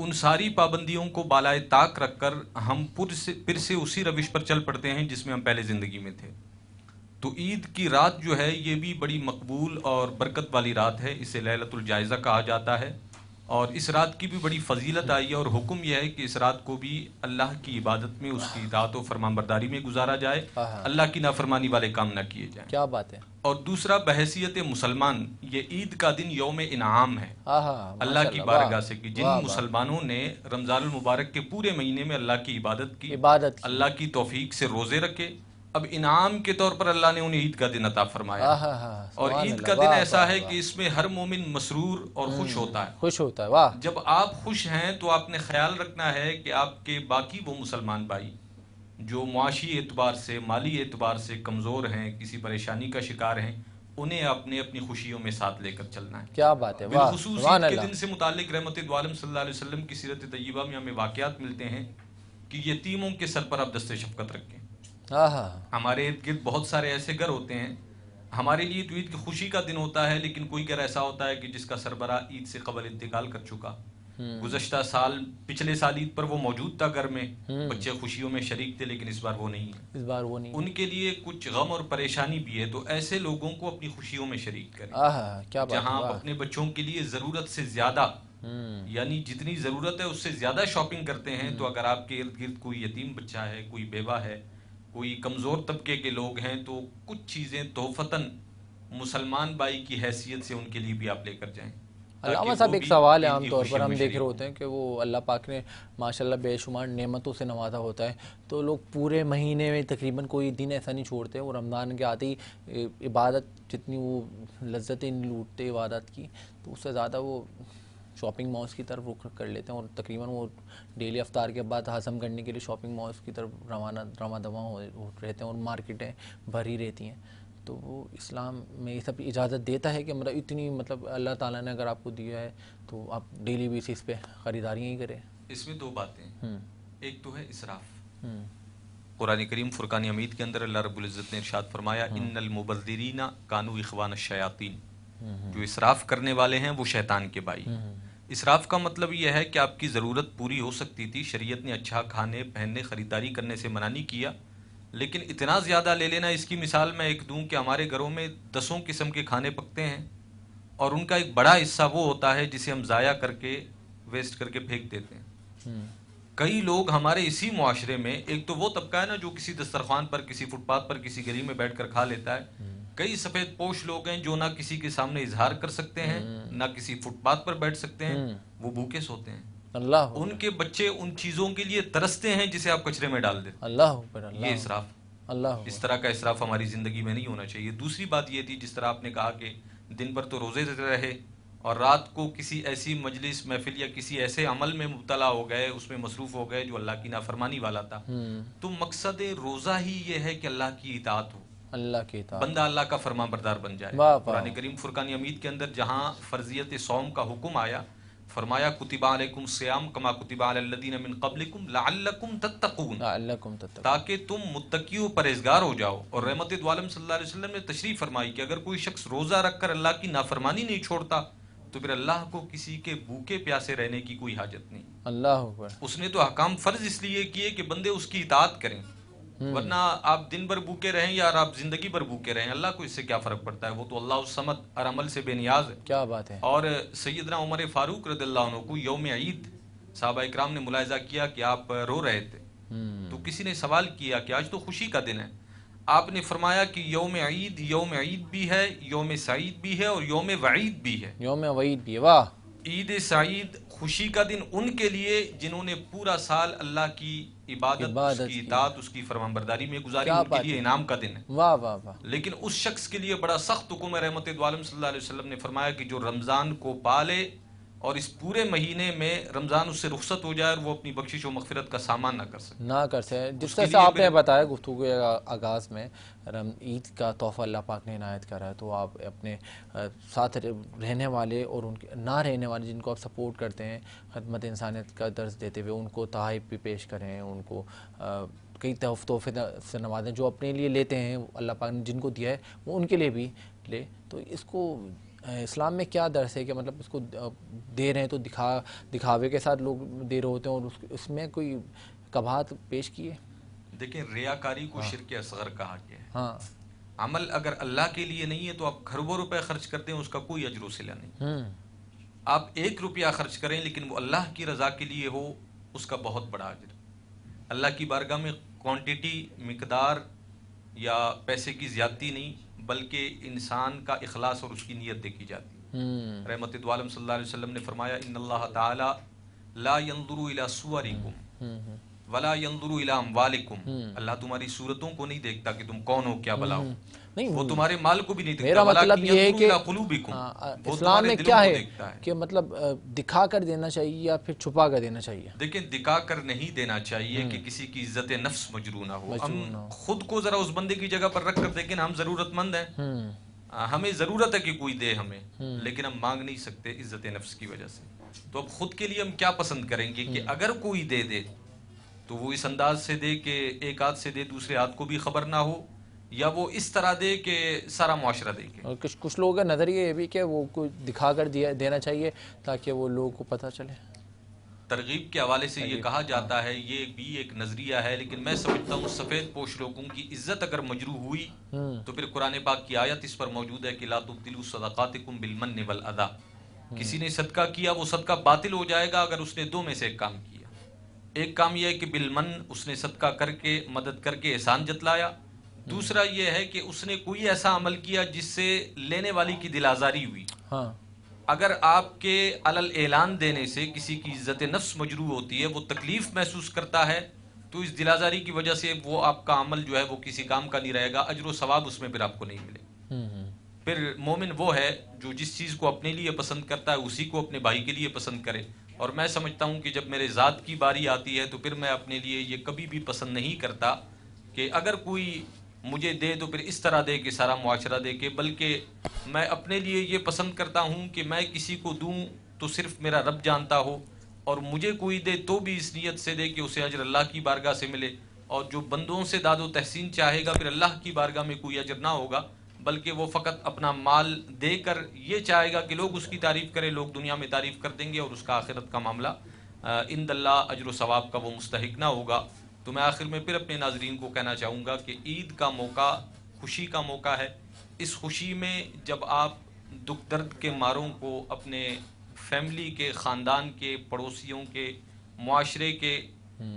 उन सारी पाबंदियों को बालाए ताक रखकर हम पुर से, फिर से उसी रविश पर चल पड़ते हैं जिसमें हम पहले ज़िंदगी में थे। तो ईद की रात जो है ये भी बड़ी मकबूल और बरकत वाली रात है। इसे लहलतुल जायज़ा कहा जाता है। और इस रात की भी बड़ी फजीलत आई है और हुक्म यह है कि इस रात को भी अल्लाह की इबादत में उसकी इतात फरमान बरदारी में गुजारा जाए। हाँ, हाँ। अल्लाह की नाफरमानी वाले काम ना किए जाए। क्या बात है। और दूसरा बहसीत मुसलमान ये ईद का दिन योम इनाम है। हाँ, अल्लाह की बारगाह से कि जिन मुसलमानों ने रमज़ान मुबारक के पूरे महीने में अल्लाह की इबादत की इबादत अल्लाह की तोफीक से रोज़े रखे अब इनाम के तौर पर अल्लाह ने उन्हें ईद का दिन अता फरमाया। और ईद का दिन ऐसा है कि इसमें हर मोमिन मसरूर और खुश हम्म, होता है। खुश होता है वाह। जब आप खुश हैं तो आपने ख्याल रखना है कि आपके बाकी वो मुसलमान भाई जो मुआशी एतबार से माली एतबार से कमज़ोर हैं किसी परेशानी का शिकार हैं उन्हें अपने अपनी खुशियों में साथ लेकर चलना है। क्या बात है बिलखसूस के दिन से मुतालिक रहमत वसल्लम की सीरत तय्यबा में हमें वाक़ात मिलते हैं कि यतीमों के सर पर आप दस्ते शफकत रखें। हमारे इर्द गिर्द बहुत सारे ऐसे घर होते हैं। हमारे लिए तो ईद की खुशी का दिन होता है लेकिन कोई घर ऐसा होता है कि जिसका सरबरा ईद से कबल इंतकाल कर चुका। गुजशत साल पिछले साल ईद पर वो मौजूद था घर में। बच्चे खुशियों में शरीक थे लेकिन इस बार वो नहीं है। इस बार वो नहीं उनके लिए कुछ गम और परेशानी भी है तो ऐसे लोगों को अपनी खुशियों में शरीक करें। क्या बात जहाँ आप अपने बच्चों के लिए ज़रूरत से ज़्यादा हम्म। यानी जितनी ज़रूरत है उससे ज़्यादा शॉपिंग करते हैं तो अगर आपके इर्द गिर्द कोई यतीम बच्चा है कोई बेवा है कोई कमज़ोर तबके के लोग हैं तो कुछ चीज़ें तोहफतन मुसलमान भाई की हैसियत से उनके लिए भी आप लेकर जाएँ। अलामा साहब एक सवाल है आमतौर पर हम देख रहे होते हैं कि वो अल्लाह पाक ने माशाल्लाह बेशुमार नेमतों से नवाजा होता है। तो लोग पूरे महीने में तकरीबन कोई दिन ऐसा नहीं छोड़ते वो रमज़ान के आते ही इबादत जितनी वो लज्जतें लूटते इबादत की तो उससे ज़्यादा वो शॉपिंग मॉल्स की तरफ़ रुख कर लेते हैं और तकरीबन वो डेली अफ्तार के बाद हज़म करने के लिए शॉपिंग मॉल्स की तरफ़ रवाना रवा दवा हो हो रहते हैं और मार्केटें भरी रहती हैं। तो वो इस्लाम में ये सब इजाज़त देता है कि मतलब इतनी मतलब अल्लाह ताला ने अगर आपको दिया है तो आप डेली बेसिस पे ख़रीदारियाँ ही करें। इसमें दो बातें हम्म। एक तो है इसराफ। हम्म। कुरान करीम फुरकान हमीद के अंदर अल्लाह रब्बुल इज़्ज़त ने इरशाद फरमाया इन्नल मुबद्दिरीना कानू इखवान शयातीन। जो इसराफ करने वाले हैं वो शैतान के भाई इसराफ का मतलब यह है कि आपकी ज़रूरत पूरी हो सकती थी शरीयत ने अच्छा खाने पहनने ख़रीदारी करने से मना नहीं किया। लेकिन इतना ज़्यादा ले लेना इसकी मिसाल मैं एक दूँ कि हमारे घरों में दसों किस्म के खाने पकते हैं और उनका एक बड़ा हिस्सा वो होता है जिसे हम ज़ाया करके वेस्ट करके फेंक देते हैं। हम्म। कई लोग हमारे इसी मुआशरे में एक तो वो तबका है ना जो किसी दस्तरखान पर किसी फुटपाथ पर किसी गली में बैठकर खा लेता है। कई सफ़ेद पोश लोग हैं जो ना किसी के सामने इजहार कर सकते हैं ना किसी फुटपाथ पर बैठ सकते हैं वो भूखे सोते हैं। अल्लाह उनके बच्चे उन चीज़ों के लिए तरसते हैं जिसे आप कचरे में डाल देते अल्लाह ये इसराफ। अल्लाह इस तरह का इसराफ हमारी ज़िंदगी में नहीं होना चाहिए। दूसरी बात ये थी जिस तरह आपने कहा कि दिन भर तो रोज़े रहे और रात को किसी ऐसी मजलिस महफिल या किसी ऐसे अमल में मुबतला हो गए उसमें मसरूफ हो गए जो अल्लाह की नाफरमानी वाला था। हम्म। तो मकसद रोजा ही ये है कि अल्लाह की इतात हो। अल्लाह की इताअत बंदा अल्लाह का फरमा बरदार बन जाए। कुरान करीम फुरकान अमीद के अंदर जहाँ फर्जियत सौम का हुक्म आया फरमाया कुतिबा अलैकुम सियाम कमा कुतिबा अलल्लदीन मिन क़ब्लिकुम लअल्लकुम तत्तकून। लअल्लकुम तत्तकून। ताकि तुम मुत्तकी परहेजगार हो जाओ। और रहमत आलम सल्लल्लाहु अलैहि वसल्लम ने तशरीफ़ फरमाई कि अगर कोई शख्स रोजा रखकर अल्लाह की नाफरमानी नहीं छोड़ता तो फिर अल्लाह को किसी के भूखे प्यासे रहने की कोई हाजत नहीं। अल्लाह उसने तो हकाम फ़र्ज़ इसलिए किए कि बंदे उसकी इतात करें। वरना आप दिन भर भूखे रहें या आप ज़िंदगी भर भूखे रहें अल्लाह को इससे क्या फ़र्क पड़ता है? वो तो अल्लाह समत और अमल से बेनियाज है। क्या बात है। और सैदना उमर फारूक रदल्ला को यौम ईद साहबा इकराम ने मुलायजा किया कि आप रो रहे थे। हम्म। तो किसी ने सवाल किया कि आज तो खुशी का दिन है। आपने फरमाया कि योम ईद योम ईद भी है योम सईद भी है और योम वईद भी है। योम वईद भी वाह। ईद सईद खुशी का दिन उनके लिए जिन्होंने पूरा साल अल्लाह की इबादत, इबादत उसकी की। इतात उसकी फरमाबरदारी में गुजारी उनके लिए इनाम का दिन है। वाह वाह वाह। लेकिन उस शख्स के लिए बड़ा सख्त हुक्म रहमत आलम सल्लल्लाहु अलैहि वसल्लम ने फरमाया कि जो रमज़ान को पाले और इस पूरे महीने में रमज़ान उससे रुखसत हो जाए और वो अपनी बख्शिश व मगफिरत का सामान ना कर सके। ना कर सके। जिस तरह से आपने बताया गुफ्तु के आगाज़ में रम ईद का तोहफ़ा अल्लाह पाक ने इनायत करा है तो आप अपने साथ रहने वाले और उनके ना रहने वाले जिनको आप सपोर्ट करते हैं खदमत इंसानियत का दर्ज देते हुए उनको तहाइफ भी पेश करें उनको कई तोहफ तोहफे से नवाजें जो अपने लिए लेते हैं अल्लाह पाक ने जिनको दिया है वो उनके लिए भी ले। तो इसको इस्लाम में क्या दर्श है कि मतलब उसको दे रहे हैं तो दिखा दिखावे के साथ लोग दे रहे होते हैं और उस- उसमें कोई कबात पेश किए देखिए रियाकारी को हाँ। शिरक असगर कहा गया है। हाँ। अमल अगर अल्लाह के लिए नहीं है तो आप खरबों रुपए खर्च करते हैं उसका कोई अजर सिला नहीं। हम्म। आप एक रुपया खर्च करें लेकिन वो अल्लाह की रज़ा के लिए हो उसका बहुत बड़ा अजर। अल्लाह की बारगाह में क्वांटिटी मकदार या पैसे की ज़्यादती नहीं बल्कि इंसान का अखलास और उसकी नीयत देखी जाती है। हम्म। रहमत दुआलम सल्लम ने फरमाया इन अल्लाह सुवरिकुम हम्म वला यंदुरु इला अमवालिकुम। अल्लाह तुम्हारी सूरतों को नहीं देखता कि तुम कौन हो क्या भला हो। नहीं, वो तुम्हारे माल को भी नहीं देखता मेरा मतलब ये है कि। हाँ, इस्लाम में क्या है कि मतलब दिखा कर देना चाहिए या फिर छुपा कर देना चाहिए? देखिए दिखा कर नहीं देना चाहिए कि किसी की इज़्ज़त नफ्स मजरू ना हो। हम खुद को जरा उस बंदे की जगह पर रख कर देखें हम जरूरतमंद हैं। हम्म। हमें ज़रूरत है कि कोई दे हमें लेकिन हम मांग नहीं सकते इज़्ज़त नफ्स की वजह से। तो अब खुद के लिए हम क्या पसंद करेंगे कि अगर कोई दे दे तो वो इस अंदाज से दे कि एक हाथ से दे दूसरे हाथ को भी खबर ना हो। या वो इस तरह दे कि सारा मुआशरा देखे और कुछ कुछ लोगों का नज़रिया ये भी कि वो कुछ दिखा कर दिया देना चाहिए ताकि वो लोगों को पता चले। तरगीब के हवाले से ये कहा जाता है ये भी एक नज़रिया है लेकिन मैं समझता हूँ सफ़ेद पोश लोगों की इज़्ज़त अगर मजरू हुई हम्म। तो फिर कुरान पाक की आयत इस पर मौजूद है कि लातुब्दिलु सदाकातिकुम बिलमन वल अदा। किसी ने सदका किया वो सदका बातिल हो जाएगा अगर उसने दो में से एक काम किया। एक काम यह है कि बिलमन उसने सदका करके मदद करके एहसान जतलाया दूसरा यह है कि उसने कोई ऐसा अमल किया जिससे लेने वाली की दिल आज़ारी हुई। हाँ। अगर आपके अलल ऐलान देने से किसी की इज़्ज़त नफ्स मजरू होती है वो तकलीफ़ महसूस करता है तो इस दिलाजारी की वजह से वो आपका अमल जो है वो किसी काम का नहीं रहेगा अजर सवाब उसमें फिर आपको नहीं मिले हम्म, हम्म, फिर मोमिन वो है जो जिस चीज़ को अपने लिए पसंद करता है उसी को अपने भाई के लिए पसंद करे। और मैं समझता हूँ कि जब मेरे ज़ात की बारी आती है तो फिर मैं अपने लिए ये कभी भी पसंद नहीं करता कि अगर कोई मुझे दे तो फिर इस तरह दे कि, सारा मुआशरा दे के, बल्कि मैं अपने लिए ये पसंद करता हूँ कि मैं किसी को दूँ तो सिर्फ़ मेरा रब जानता हो, और मुझे कोई दे तो भी इस नीयत से दे कि उसे अजर अल्लाह की बारगाह से मिले। और जो बंदों से दादो तहसीन चाहेगा, फिर अल्लाह की बारगाह में कोई अजर ना होगा, बल्कि वो फ़कत अपना माल दे कर ये चाहेगा कि लोग उसकी तारीफ़ करें, लोग दुनिया में तारीफ़ कर देंगे और उसका आखिरत का मामला इन दल्ला अजर सवाब का वो मुस्तक ना होगा। तो मैं आखिर में फिर अपने नाजरीन को कहना चाहूँगा कि ईद का मौका खुशी का मौका है। इस खुशी में जब आप दुख दर्द के मारों को अपने फैमिली के ख़ानदान के पड़ोसियों के माशरे के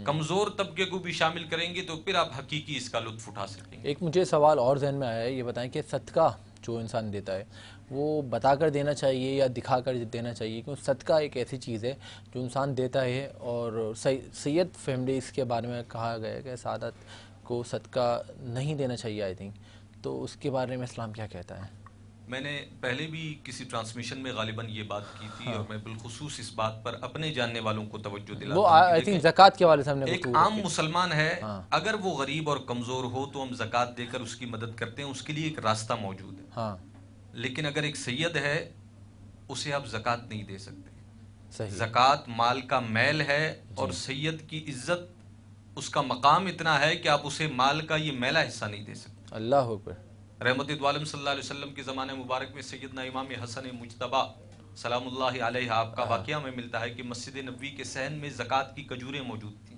कमज़ोर तबके को भी शामिल करेंगे तो फिर आप हकीकी इसका लुत्फ उठा सकेंगे। एक मुझे सवाल और जहन में आया है ये बताएँ कि सदका जो इंसान देता है वो बता कर देना चाहिए या दिखा कर देना चाहिए क्योंकि सदका एक ऐसी चीज़ है जो इंसान देता है और सैयद फैमिली इसके बारे में कहा गया है कि सादत को सदका नहीं देना चाहिए आई थिंक तो उसके बारे में इस्लाम क्या कहता है मैंने पहले भी किसी ट्रांसमिशन में गालिबन ये बात की थी हाँ। और मैं बिलखसूस इस बात पर अपने जानने वालों को तवज्जो दिला वो आई थिंक जक़ात के वाले से हमने एक आम मुसलमान है हाँ। अगर वो गरीब और कमज़ोर हो तो हम जक़ात देकर उसकी मदद करते हैं उसके लिए एक रास्ता मौजूद है हाँ। लेकिन अगर एक सैयद है उसे आप जक़ात नहीं दे सकते। जक़ात माल का मैल है और सैयद की इज़्ज़त उसका मकाम इतना है कि आप उसे माल का ये मैला हिस्सा नहीं दे सकते। अल्लाह रहमत सल्लल्लाहु अलैहि वसल्लम के ज़माने मुबारक में सैदना इमाम हसन मुशतबा सलाम आपका हाँ। वाक़ में मिलता है कि मस्जिद नबी के सहन में ज़क़़त की खजूरें मौजूद थी।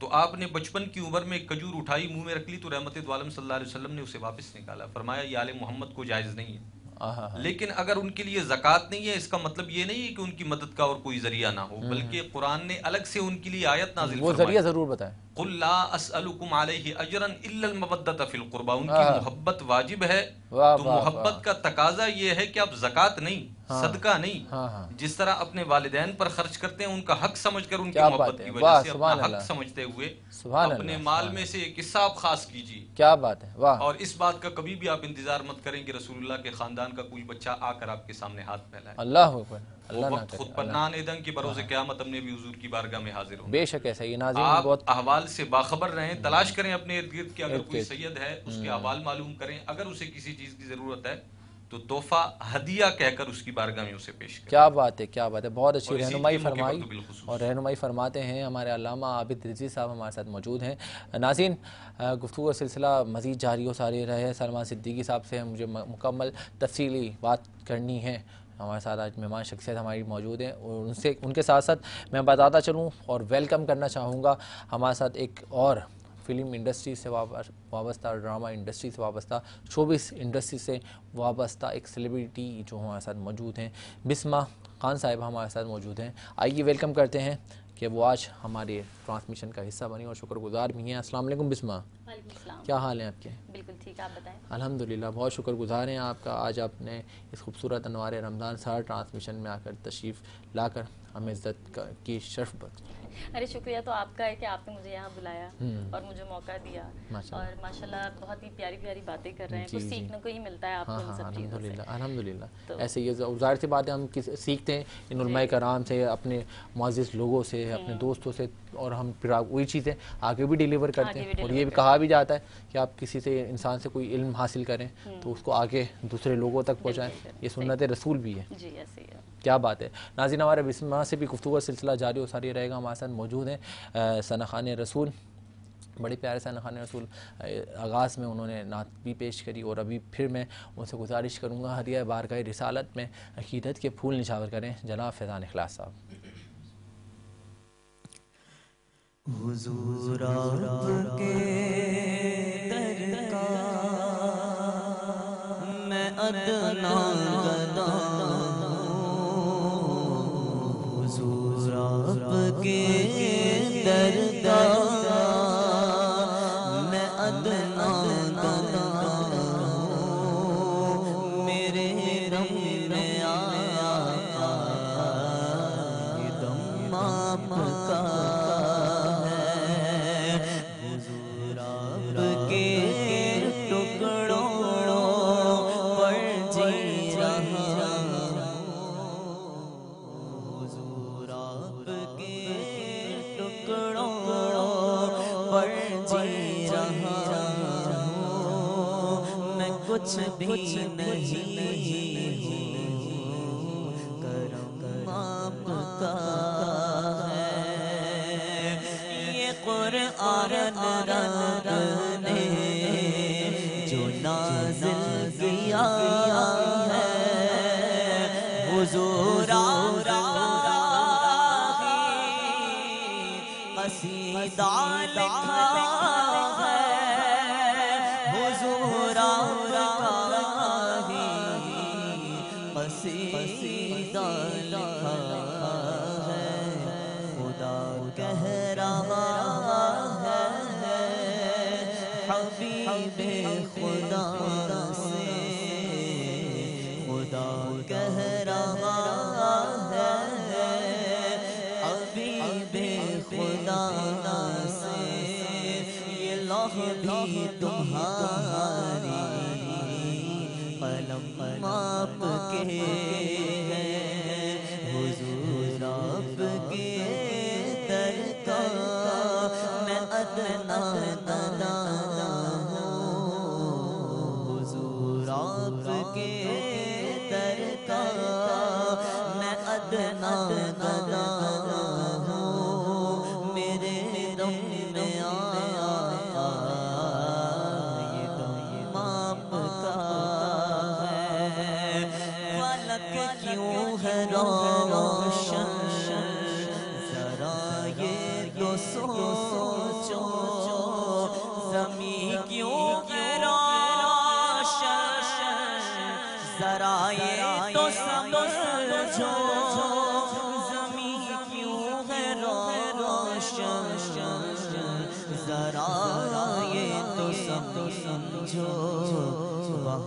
तो आपने बचपन की उम्र में खजूर उठाई मुँह में रख ली तो रहमत सल्लल्लाहु अलैहि वसल्लम ने उसे वापस निकाला। फरमाया ये आल मोहम्मद को जायज़ नहीं है। लेकिन अगर उनके लिए जक़ात नहीं है इसका मतलब ये नहीं है कि उनकी मदद का और कोई ज़रिया ना हो हम्म। बल्कि कुरान ने अलग से उनके लिए आयत नाजिल वो ज़रिया ज़रूर बताएँ। उनकी मोहब्बत वाजिब है। तो मोहब्बत का तकाजा ये है कि आप जक़ात नहीं हाँ, सदका नहीं। हाँ, हाँ, जिस तरह अपने वालिदैन पर खर्च करते हैं उनका हक समझकर उनकी मोहब्बत की वजह से अपना हक समझते हुए अपने माल में से एक हिस्सा आप खास कीजिए। क्या बात है। वाह। और इस बात का कभी भी आप इंतज़ार मत करें कि रसूलुल्लाह के खानदान का कोई बच्चा आकर आपके सामने हाथ फैलाए। अल्लाह खुद पर नान की बरोज़ क्यामत हमने भी हुजूर की बारगाह में हाजिर हो। बेशक ऐसा ये नाज़िम आप बहुत अहवाल से बाखबर रहें तलाश करें अपने इर्द गिर्द की अगर कोई सैयद है उसके हम्म। अहवाल मालूम करें। अगर उसे किसी चीज़ की ज़रूरत है तो तोहफा हदिया कहकर उसकी बारगाह में उसे पेश करें। क्या बात है क्या बात है। बहुत अच्छी रहनुमाई फरमाई तो और रहनुमाई फरमाते हैं हमारे अलामा आबिद रिजी साहब हमारे साथ मौजूद हैं। नाजिन गुफ्तु का सिलसिला मज़ीद जारी हो सारी रहे सलमान सिद्दीकी साहब से मुझे मुकम्मल तफसीली बात करनी है। हमारे साथ आज मेहमान शख्सियत हमारी मौजूद हैं और उनसे उनके साथ साथ मैं बताता चलूँ और वेलकम करना चाहूँगा। हमारे साथ एक और फ़िल्म इंडस्ट्री से वाबस्ता ड्रामा इंडस्ट्री से वाबस्ता शोबिस इंडस्ट्री से वाबस्ता एक सेलिब्रिटी जो हमारे साथ मौजूद हैं बिस्मा खान साहिब हमारे साथ मौजूद हैं। आइए वेलकम करते हैं कि वो आज हमारे ट्रांसमिशन का हिस्सा बनी और शुक्रगुजार भी हैं। अस्सलाम वालेकुम बिस्मा। क्या हाल है आपके? बिल्कुल ठीक आप बताएँ। अल्हम्दुलिल्लाह बहुत शुक्रगुजार हैं आपका। आज आपने इस खूबसूरत अनवार रमज़ान सार ट्रांसमिशन में आकर तशरीफ़ लाकर हमें इज़्ज़त की शर्फ अरे शुक्रिया तो आपका है कि आपने मुझे यहाँ बुलाया हम्म। और मुझे मौका दिया। और माशाल्लाह बहुत ही प्यारी प्यारी बातें कर रहे हैं। कुछ सीखने को ही मिलता है आपको हाँ, इन सब हाँ, चीज़ों से। तो ऐसे ये ज़ाहिर सी बात है हम सीखते हैं इन उलमाए कराम से अपने मुआज़ लोगों से अपने हम्म। दोस्तों से और हम फिर वही चीज़ें आगे भी डिलीवर करते हैं। और ये भी कहा भी जाता है कि आप किसी से इंसान से कोई इल्म हासिल करें हम्म। तो उसको आगे दूसरे लोगों तक पहुँचाएँ। ये सुन्नत रसूल भी है। जी ऐसे है। क्या बात है? नाजिन हमारे बिस्मा से भी गुफ्तु का सिलसिला जारी और सारी रहेगा हमारे साथ मौजूद हैं। सना खान रसूल, बड़े प्यारे सना खान रसूल आगाज़ में उन्होंने नात भी पेश करी और अभी फिर मैं उनसे गुजारिश करूँगा हरिया बारगाह रिसालत में अकीदत के फूल निशावर करें। जनाब फैज़ान अखलास साहब। के दर का मैं अदना गदा रब के दरदार कुछ भी नहीं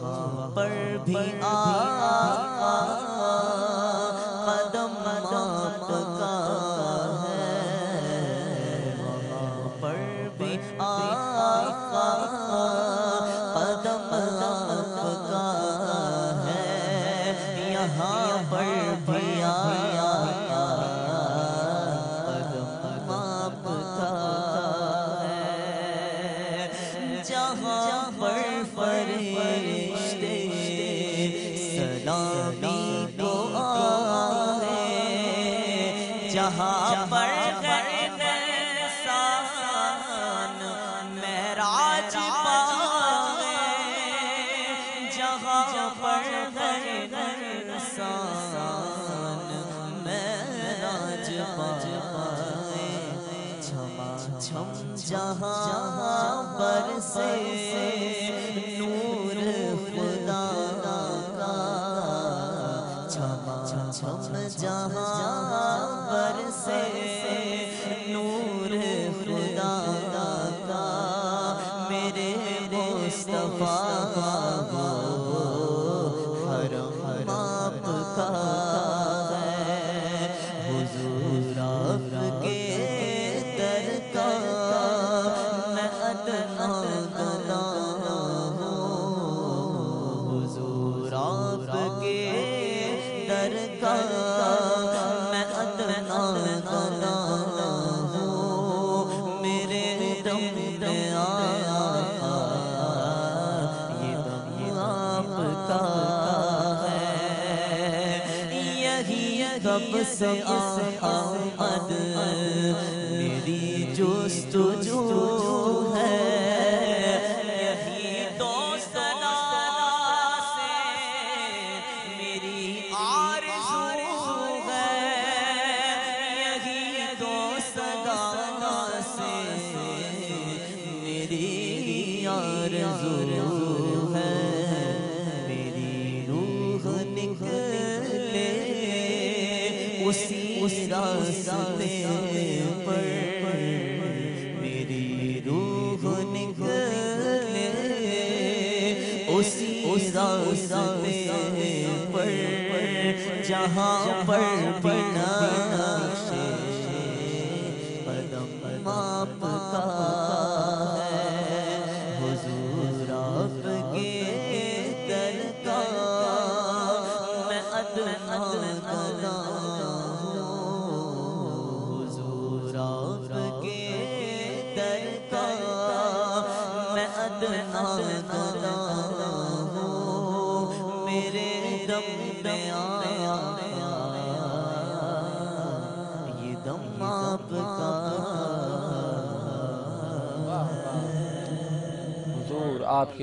哈儿平儿 जहां say, uh, uh.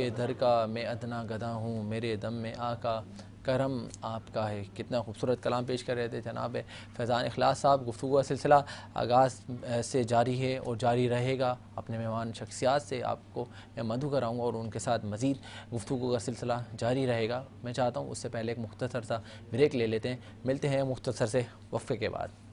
आपके दर का मैं अदना गदा हूँ, मेरे दम में आका करम आपका है। कितना खूबसूरत कलाम पेश कर रहे थे जनाब। फैज़ान अखलास साहब गुफ्तु का सिलसिला आगाज़ से जारी है और जारी रहेगा। अपने मेहमान शख्सियात से आपको मैं मधु कराऊँगा और उनके साथ मज़ीद गुफ्तु का सिलसिला जारी रहेगा। मैं चाहता हूँ उससे पहले एक मुख्तसर सा ब्रेक ले लेते हैं। मिलते हैं मुख्तसर से वफ़े के बाद।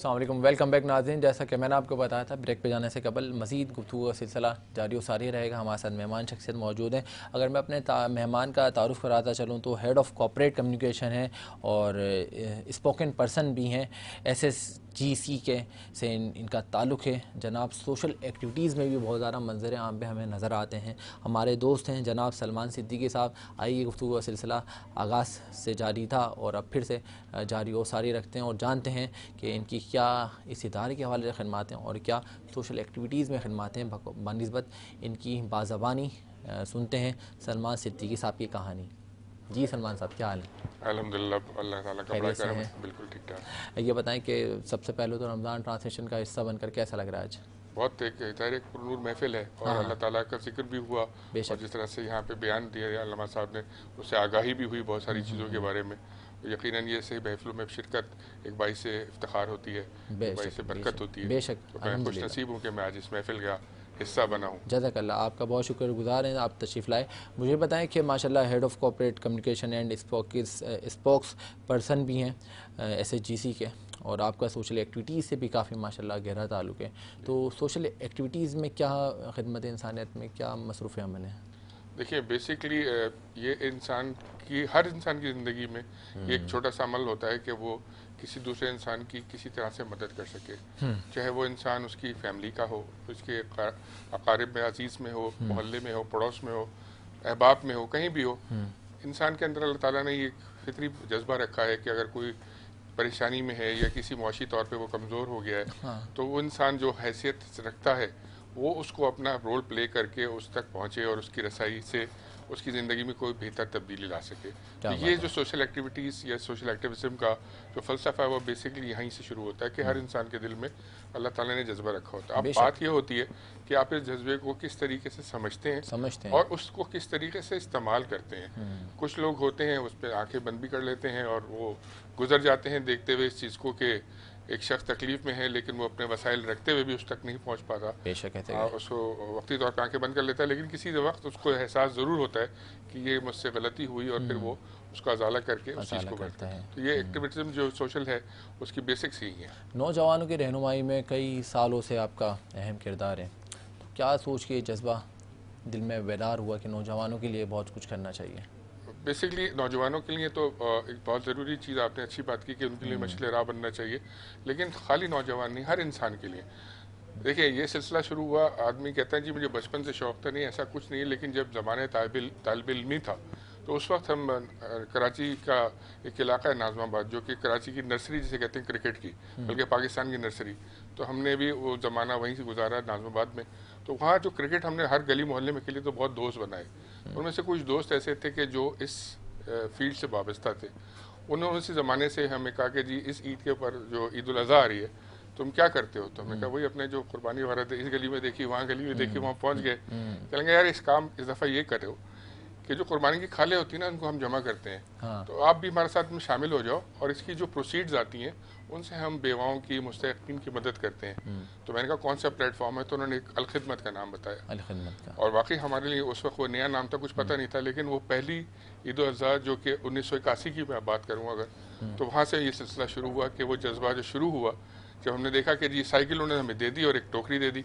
जी अस्सलाम वेलकम। बैक नाजिन जैसा कि मैंने आपको बताया था ब्रेक पे जाने से कबल मज़ीद गुफ्तु का सिलसिला जारी व सारी रहेगा। हमारे साथ मेहमान शख्सियत मौजूद हैं। अगर मैं अपने मेहमान का तारुफ़ कराता चलूँ तो हेड ऑफ़ कॉपरेट कम्युनिकेशन है और स्पोकन पर्सन भी हैं। एस एस जी सी के से इन, इनका ताल्लुक़ है। जनाब सोशल एक्टिविटीज़ में भी बहुत ज़्यादा मंजर आम पे हमें नज़र आते हैं। हमारे दोस्त हैं जनाब सलमान सिद्दीकी साहब आइए गुफ्तु का सिलसिला आगाज़ से जारी था और अब फिर से जारी और सारी रखते हैं और जानते हैं कि इनकी क्या इस इदारे के हवाले से खदमात और क्या सोशल एक्टिविटीज़ में खदमात बनस्बत इनकी बाज़बानी सुनते हैं सलमान सिद्दीकी साहब की कहानी। जी सलमान साहब क्या हाल है? अल्हम्दुलिल्लाह अल्लाह ताला का बड़ा करम बिल्कुल ठीक ठाक। ये बताएँ कि सबसे पहले तो रमज़ान ट्रांसलेशन का हिस्सा बनकर कैसा लग रहा है आज? बहुत एक ज़ाहिर एक पुरनूर महफिल है और अल्लाह ताला का ज़िक्र भी हुआ और जिस तरह से यहाँ पे बयान दिया अल्लामा साहब ने उससे आगाही भी हुई बहुत सारी चीज़ों के बारे में। यकीनन ये सही महफिलों में शिरकत एक बाई से इफ्तार होती है बाई से बरकत होती है। बेशक तो मैं खुश नसीब हूँ कि मैं आज इस महफिल का हिस्सा बना हूँ। जजाकल्ला आपका बहुत शुक्रगुजार हैं आप तशरीफ़ लाए। मुझे बताएँ कि माशाल्लाह head of corporate communication and spokesperson भी हैं एस एच जी सी के और आपका सोशल एक्टिविटीज़ से भी काफ़ी माशाल्लाह गहरा ताल्लुक़ है। तो सोशल एक्टिविटीज़ में क्या खदमत इंसानियत में क्या मसरूफ़ अमल है? देखिए बेसिकली ये इंसान की हर इंसान की ज़िंदगी में एक छोटा सा अमल होता है कि वो किसी दूसरे इंसान की किसी तरह से मदद कर सके। चाहे वो इंसान उसकी फैमिली का हो उसके अकारब में अज़ीज़ में हो मोहल्ले में हो पड़ोस में हो अहबाब में हो कहीं भी हो इंसान के अंदर अल्लाह ताला ने ये फितरी जज्बा रखा है कि अगर कोई परेशानी में है या किसी मुआशी तौर पे वो कमज़ोर हो गया है हाँ। तो वो इंसान जो हैसियत रखता है वो उसको अपना रोल प्ले करके उस तक पहुँचे और उसकी रसाई से उसकी ज़िंदगी में कोई बेहतर तब्दीली ला सके। तो ये जो सोशल एक्टिविटीज़ या सोशल एक्टिविज़म का जो फ़लसफ़ा है वो बेसिकली यहीं से शुरू होता है कि हर इंसान के दिल में अल्लाह ताला ने जज्बा रखा होता है। अब बात ये होती है कि आप इस जज्बे को किस तरीके से समझते हैं समझते हैं। और उसको किस तरीके से इस्तेमाल करते हैं। कुछ लोग होते हैं उस पर आँखें बंद भी कर लेते हैं और वो गुजर जाते हैं देखते हुए इस चीज़ को कि एक शख्स तकलीफ़ में है लेकिन वो अपने वसाइल रखते हुए भी उस तक नहीं पहुँच पाता। बेशक उसको वक्ती तौर पर आँखें बंद कर लेता है लेकिन किसी वक्त उसको एहसास ज़रूर होता है कि ये मुझसे गलती हुई और फिर वो उसका अजाला करके उस चीज़ को करता है। तो ये एक्टिविज्म जो सोशल है उसकी बेसिक्स ही है। नौजवानों की रहनुमाई में कई सालों से आपका अहम किरदार है। तो क्या सोच के जज्बा दिल में बेदार हुआ कि नौजवानों के लिए बहुत कुछ करना चाहिए? बेसिकली नौजवानों के लिए तो एक बहुत ज़रूरी चीज़ आपने अच्छी बात की कि उनके लिए मछली राह बनना चाहिए। लेकिन खाली नौजवान नहीं हर इंसान के लिए। देखिए ये सिलसिला शुरू हुआ आदमी कहता है जी मुझे बचपन से शौक था। नहीं ऐसा कुछ नहीं है लेकिन जब ज़माने तालब इलमी था तो उस वक्त हम कराची का एक इलाका है नाजमाबाद जो कि कराची की नर्सरी जिसे कहते हैं क्रिकेट की बल्कि पाकिस्तान की नर्सरी। तो हमने भी वो ज़माना वहीं से गुजारा नाजमाबाद में। तो वहाँ जो क्रिकेट हमने हर गली मोहल्ले में खेली तो बहुत दोस्त बनाए। उनमें से कुछ दोस्त ऐसे थे कि जो इस फ़ील्ड से वाबस्ता थे। उन्होंने उसी ज़माने से हमें कहा कि जी इस ईद के ऊपर जो ईद अजी आ रही है तुम क्या करते हो? तो हमने कहा वही अपने जो कुर्बानी वगैरह इस गली में देखी वहाँ गली में देखी वहाँ पहुँच गए। कहेंगे यार इस काम इस दफ़ा ये करो कि जो कुर्बानी की खाले होती है ना उनको हम जमा करते हैं। हाँ। तो आप भी हमारे साथ में शामिल हो जाओ और इसकी जो प्रोसीड्स आती हैं उनसे हम बेवाओं की मुस्तकिन की मदद करते हैं। तो मैंने कहा कौन सा प्लेटफॉर्म है? तो उन्होंने एक अलखिदमत का नाम बताया। अलखदमत का। और वाकई हमारे लिए उस वक्त वो नया नाम था कुछ पता नहीं था लेकिन वो पहली ईद अजहा जो कि उन्नीस सौ इक्यासी की मैं बात करूँ अगर तो वहाँ से ये सिलसिला शुरू हुआ कि वो जज्बा जो शुरू हुआ जब हमने देखा कि जी साइकिल उन्होंने हमें दे दी और एक टोकरी दे दी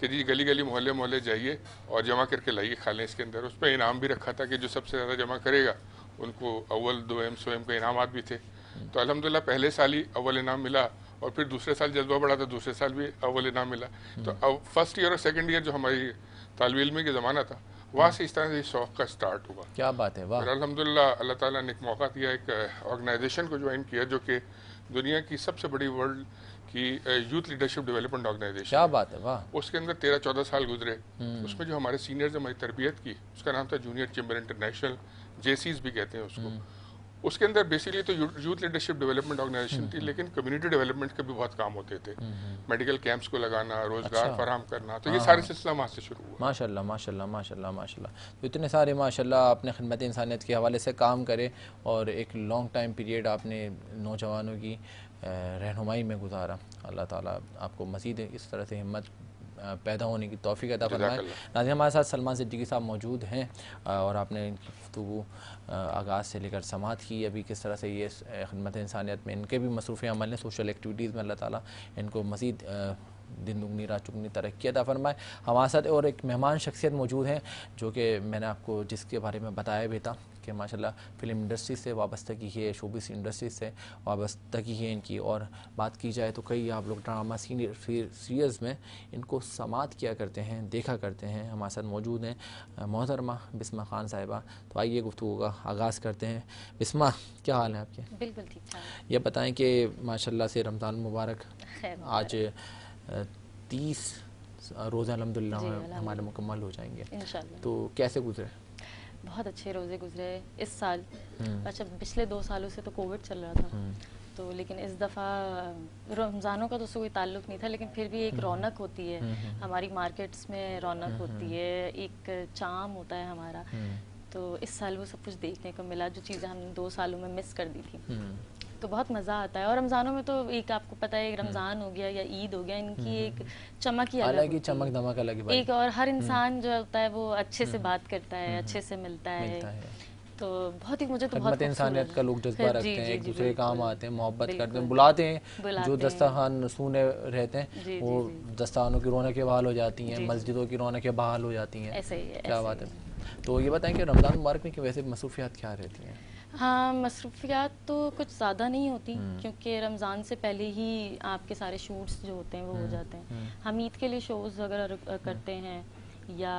कि जी गली गली मोहल्ले मोहल्ले जाइए और जमा करके लाइए खा लें इसके अंदर। उस पर इनाम भी रखा था कि जो सबसे ज़्यादा जमा करेगा उनको अव्वल दो एम सो एम के इनाम भी थे। तो अल्हम्दुलिल्लाह पहले साल ही अव्वल इनाम मिला और फिर दूसरे साल जज्बा बढ़ा था दूसरे साल भी अव्वल इनाम मिला। तो अब फ़र्स्ट ईयर और सेकंड ईयर जो हमारी तालब इलमी के ज़माना था वहाँ से इस तरह से शौक का स्टार्ट हुआ। क्या बात है वाह। फिर अल्हम्दुलिल्लाह अल्लाह ताला ने एक मौका दिया एक ऑर्गेनाइजेशन को ज्वाइन किया जो कि दुनिया की सबसे बड़ी वर्ल्ड की यूथ लीडरशिप डेवलपमेंट ऑर्गेनाइजेशन क्या बात है वाह। उसके अंदर तेरह चौदह साल गुजरे। उसमें जो हमारे सीनियर्स हमारी तरबियत की उसका नाम था जूनियर चैम्बर इंटरनेशनल जेसीज भी कहते हैं उसको। उसके अंदर बेसिकली तो यूथ लीडरशिप डेवलपमेंट ऑर्गेनाइजेशन थी लेकिन कम्युनिटी डेवलपमेंट के भी बहुत काम होते थे। मेडिकल कैंप्स को लगाना रोज़गार फराहम करना तो ये सारे सिलसिला वहाँ से शुरू हुआ। माशाल्लाह माशाल्लाह माशाल्लाह माशाल्लाह। तो इतने सारे माशाल्लाह आपने खिदमत इंसानियत के हवाले से काम करे और एक लॉन्ग टाइम पीरियड आपने नौजवानों की रहनुमाई में गुजारा। अल्लाह ताला आपको मज़ीद इस तरह से हिम्मत पैदा होने की तोफ़ी अदा फरमाए। नाज़िम हमारे साथ सलमान सिद्दीकी साहब मौजूद हैं और आपने इनकी गुफ्तु आगाज़ से लेकर समात की। अभी किस तरह से ये खदमत इंसानियत में इनके भी मसरूफ़ अमल हैं, सोशल एक्टिविटीज़ में अल्लाह ताला इनको मज़ीद दिन दुगनी, रात चुगनी तरक्की अदा फरमाए। हमारे साथ और एक मेहमान शख्सियत मौजूद हैं, जो कि मैंने आपको जिसके बारे में बताया भी था। कि माशाल्लाह फ़िल्म इंडस्ट्री से वाबस्तगी है शोबिस इंडस्ट्री से वाबस्तगी है इनकी। और बात की जाए तो कई आप लोग ड्रामा सीनियर सीरियल्स में इनको समात किया करते हैं देखा करते हैं। हमारे साथ मौजूद हैं मोहतरमा बिस्मा खान साहिबा। तो आइए गुफ्तु का आगाज़ करते हैं। बिस्मा क्या हाल है आपके? बिल्कुल ठीक ये बताएँ कि माशाल्लाह से रमज़ान मुबारक। आज तीस रोज़े अलहमदिल्ला हमारे मुकम्मल हो जाएँगे। तो कैसे गुजरे? बहुत अच्छे रोज़े गुजरे इस साल। हम्म। अच्छा पिछले दो सालों से तो कोविड चल रहा था। तो लेकिन इस दफ़ा रमज़ानों का तो उससे कोई ताल्लुक नहीं था लेकिन फिर भी एक रौनक होती है। हमारी मार्केट्स में रौनक होती है एक चाम होता है हमारा। तो इस साल वो सब कुछ देखने को मिला जो चीज़ें हमने दो सालों में मिस कर दी थी। तो बहुत मज़ा आता है। और रमज़ानों में तो एक आपको पता है रमज़ान हो गया या ईद हो गया इनकी एक चमक ही अलग ही। चमक। दमक अलग एक और हर इंसान जो होता है वो अच्छे से बात करता है अच्छे से मिलता है। तो बहुत ही मुझे तो बहुत इंसानियत का लोग जज्बा रखते हैं एक दूसरे के काम आते हैं मोहब्बत करते हैं बुलाते हैं बुलाते जो। दस्तरखान सूने रहते हैं वो। दस्तानों की रौनकें बहाल हो जाती हैं। मस्जिदों की रौनकें बहाल हो जाती हैं। है क्या बात है तो ये बताएँ कि रमज़ान मुबारक में वैसे मसरूफियात क्या रहती हैं? हाँ मसरूफियात तो कुछ ज़्यादा नहीं होती हम्म। क्योंकि रमज़ान से पहले ही आपके सारे शूट्स जो होते हैं वो हम्म, हो जाते हैं। हम ईद के लिए शोज़ अगर करते हैं या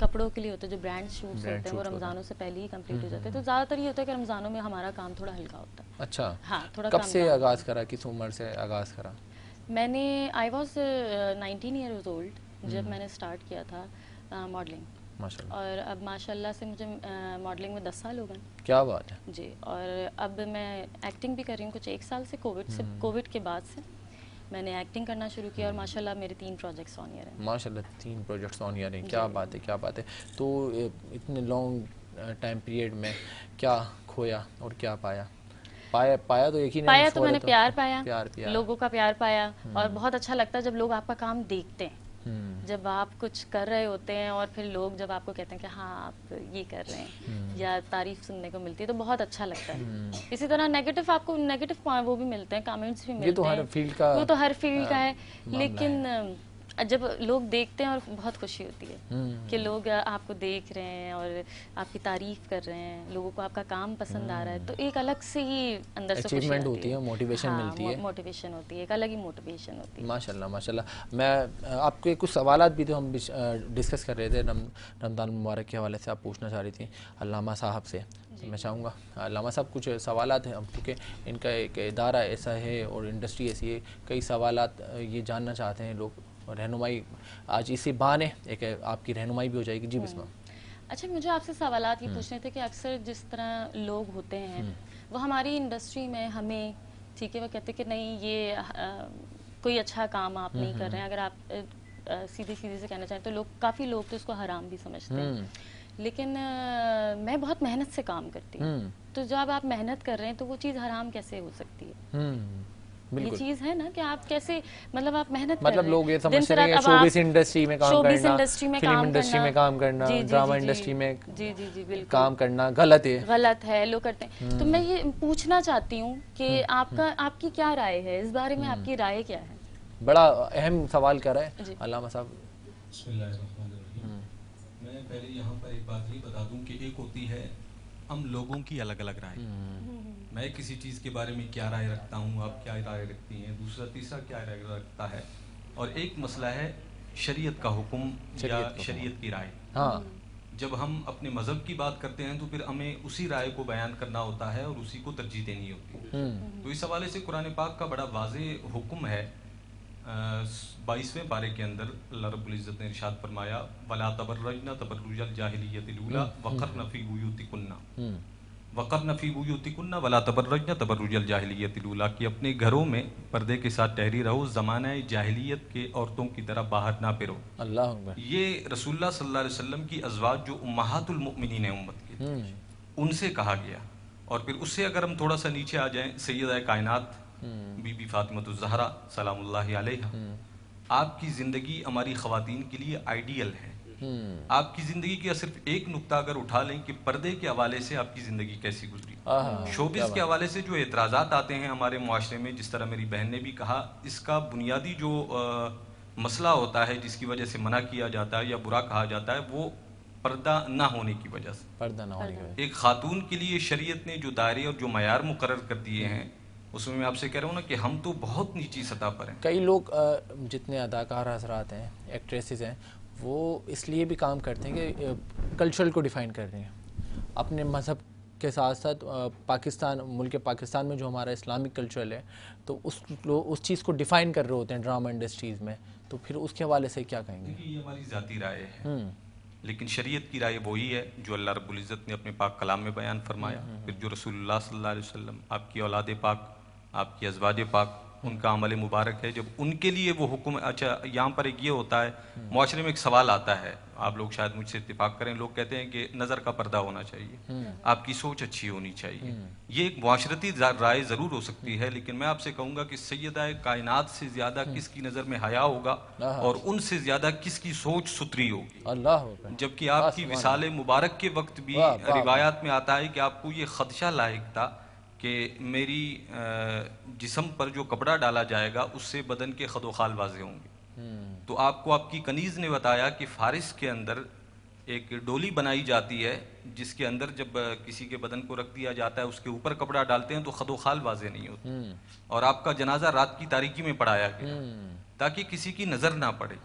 कपड़ों के लिए होते हैं जो ब्रांड शूट्स होते हैं वो। रमज़ानों से पहले ही कंप्लीट हो जाते हैं। तो ज़्यादातर ये होता है कि रमज़ानों में हमारा काम थोड़ा हल्का होता है। अच्छा। हाँ थोड़ा कब से आगाज़ करा किस उम्र से आगाज़ करा? मैंने I was nineteen years old जब मैंने स्टार्ट किया था मॉडलिंग और अब माशाल्लाह से मुझे मॉडलिंग में दस साल हो गए। क्या बात है। जी और अब मैं एक्टिंग भी कर रही हूँ कुछ एक साल से कोविड से कोविड के बाद से। मैंने एक्टिंग करना शुरू किया और माशाल्लाह मेरे तीन प्रोजेक्ट्स ऑन ईयर हैं। माशाल्लाह तीन प्रोजेक्ट्स ऑन ईयर हैं। क्या बात है क्या बात है। तो इतने लॉन्ग टाइम पीरियड में क्या खोया और क्या पाया? पाया पाया तो एक ही पाया तो मैंने प्यार पाया। प्यार प्यार। लोगों का प्यार पाया और बहुत अच्छा लगता है जब लोग आपका काम देखते हैं। हम्म, जब आप कुछ कर रहे होते हैं और फिर लोग जब आपको कहते हैं कि हाँ आप ये कर रहे हैं या तारीफ़ सुनने को मिलती है तो बहुत अच्छा लगता है। इसी तरह नेगेटिव आपको नेगेटिव वो भी मिलते हैं कमेंट्स भी ये मिलते तो हर हैं। फ़ील्ड का वो तो हर फ़ील्ड का है लेकिन अ, जब लोग देखते हैं और बहुत खुशी होती है हम्म, कि लोग आपको देख रहे हैं और आपकी तारीफ़ कर रहे हैं लोगों को आपका काम पसंद आ रहा है तो एक अलग से ही अंदर से खुशी होती है, motivation मिलती है। मोटिवेशन होती है एक अलग ही मोटिवेशन होती है। माशाल्लाह माशाल्लाह। मैं आपके कुछ सवाल भी तो हम डिस्कस कर रहे थे रम, रमज़ान मुबारक के हवाले से आप पूछना चाह रही थी अल्लामा साहब से। मैं चाहूँगा। लामा साहब कुछ सवाल हैं? अब क्योंकि इनका एक इदारा ऐसा है और इंडस्ट्री ऐसी है कई सवाल ये जानना चाहते हैं लोग। रहनुमाई आज इसी बहाने एक आपकी रहनुमाई भी हो जाएगी। जी बिस्मा। अच्छा मुझे आपसे सवाल ये पूछने थे कि अक्सर जिस तरह लोग होते हैं वो हमारी इंडस्ट्री में हमें ठीक है वो कहते कि नहीं ये अ, कोई अच्छा काम आप नहीं कर रहे हैं। अगर आप सीधे सीधे से कहना चाहें तो लोग काफ़ी लोग तो इसको हराम भी समझते हैं। लेकिन मैं बहुत मेहनत से काम करती हूँ। हम्म। तो जब आप मेहनत कर रहे हैं तो वो चीज़ हराम कैसे हो सकती है? हम्म ये चीज़ है ना कि आप कैसे मतलब आप मेहनत मतलब लोग ये हैं। समझते हैं कि शोबिस इंडस्ट्री में काम करना इंडस्ट्री में फ़िल्म काम इंडस्ट्री करना, में काम करना जी, जी, ड्रामा इंडस्ट्री में जी जी जी बिल्कुल। काम करना गलत है। गलत है लोग करते हैं। तो मैं ये पूछना चाहती हूँ कि हम्म, आपका आपकी क्या राय है? इस बारे में आपकी राय क्या है? बड़ा अहम सवाल कर रहा है। जी। अल्लामा साहब। पहले यहाँ पर एक बात ये बता दूँ कि एक होती है हम लोगों की अलग अलग राय मैं किसी चीज़ के बारे में क्या राय रखता हूँ आप क्या राय रखती हैं? दूसरा तीसरा क्या राय रखता है? और एक मसला है शरीयत का हुक्म या शरीयत का हुक्म। शरीयत की राय। हाँ। जब हम अपने मज़हब की बात करते हैं तो फिर हमें उसी राय को बयान करना होता है और उसी को तरजीह देनी होती है। हम्म। तो इस हवाले से कुरान पाक का बड़ा वाज हुक्म है बाईसवें पारे के अंदर अल्लाह रब्बुल इज़्ज़त ने इरशाद फरमाया वला तबर्रजना तबर्रुजल जाहिलियतिल उला वक़रन फ़ी बुयूतिकुन्ना। हम्म। वक़रन फ़ी बुयूतिकुन्ना वला तबर्रजना तबर्रुजल जाहिलियतिल उला कि अपने घरों में पर्दे के साथ ठहरी रहो ज़माना जाहिलियत के औरतों की तरह बाहर ना फिरो। अल्लाह ये रसूलुल्लाह सल्लल्लाहु अलैहि वसल्लम की अजवाज जो उम्महातुल मुमिनीन है उम्मत की हम्म। उनसे कहा गया। और फिर उससे अगर हम थोड़ा सा नीचे आ जाएँ सैयद कायनात बीबी फातिमा जहरा सलामुल्लाह अलैहा। आपकी ज़िंदगी हमारी ख़वातीन के लिए आइडियल है। हम्म। आपकी ज़िंदगी का सिर्फ़ एक नुकता अगर उठा लें कि पर्दे के हवाले से आपकी ज़िंदगी कैसी गुजरी। शोबिस के हवाले से जो एतराज़ात आते हैं हमारे मुआशरे में जिस तरह मेरी बहन ने भी कहा इसका बुनियादी जो मसला होता है जिसकी वजह से मना किया जाता है या बुरा कहा जाता है वो पर्दा ना होने की वजह से। पर्दा ना होने की वजह एक खातून के लिए शरीयत ने जो दायरे और जो मैार मुकर कर दिए हैं उसमें मैं आपसे कह रहा हूँ ना कि हम तो बहुत नीची सतह पर हैं। कई लोग जितने अदाकार हजरात हैं एक्ट्रेसेस हैं वो इसलिए भी काम करते हैं कि कल्चरल को डिफ़ाइन कर रहे हैं। अपने मज़हब के साथ साथ पाकिस्तान मुल्क पाकिस्तान में जो हमारा इस्लामिक कल्चर है तो उस उस चीज़ को डिफ़ाइन कर रहे होते हैं ड्रामा इंडस्ट्रीज़ में तो फिर उसके हवाले से क्या कहेंगे? ये हमारी ज़ाती राय है। हम्म। लेकिन शरीयत की राय वही है जो अल्लाह रब्बुल इज़्ज़त ने अपने पाक कलाम में बयान फरमाया। फिर जो रसूलुल्लाह सल्लल्लाहु अलैहि वसल्लम आपकी औलाद पाक आपकी अजवाज पाक उनका अमल मुबारक है। जब उनके लिए वो हुक्म अच्छा यहाँ पर एक ये होता है मुआशरे में एक सवाल आता है। आप लोग शायद मुझसे इतफाक़ करें लोग कहते हैं कि नज़र का पर्दा होना चाहिए। आपकी सोच अच्छी होनी चाहिए। ये एक माशरती राय ज़रूर हो सकती है लेकिन मैं आपसे कहूँगा कि सैदा कायनात से ज़्यादा किसकी नज़र में हया होगा और उनसे ज़्यादा किसकी सोच सुथरी होगी? अल्लाह जबकि आपकी विसाल मुबारक के वक्त भी रिवायात में आता है कि आपको ये खदशा लायक था। कि मेरी जिसम पर जो कपड़ा डाला जाएगा उससे बदन के खदोखाल वाजे होंगे। हम्म। तो आपको आपकी कनीज़ ने बताया कि फारिस के अंदर एक डोली बनाई जाती है जिसके अंदर जब किसी के बदन को रख दिया जाता है उसके ऊपर कपड़ा डालते हैं तो खदोखाल वाजे नहीं होते। हम्म। और आपका जनाजा रात की तारीकी में पढ़ाया गया। हम्म। ताकि किसी की नज़र ना पड़े।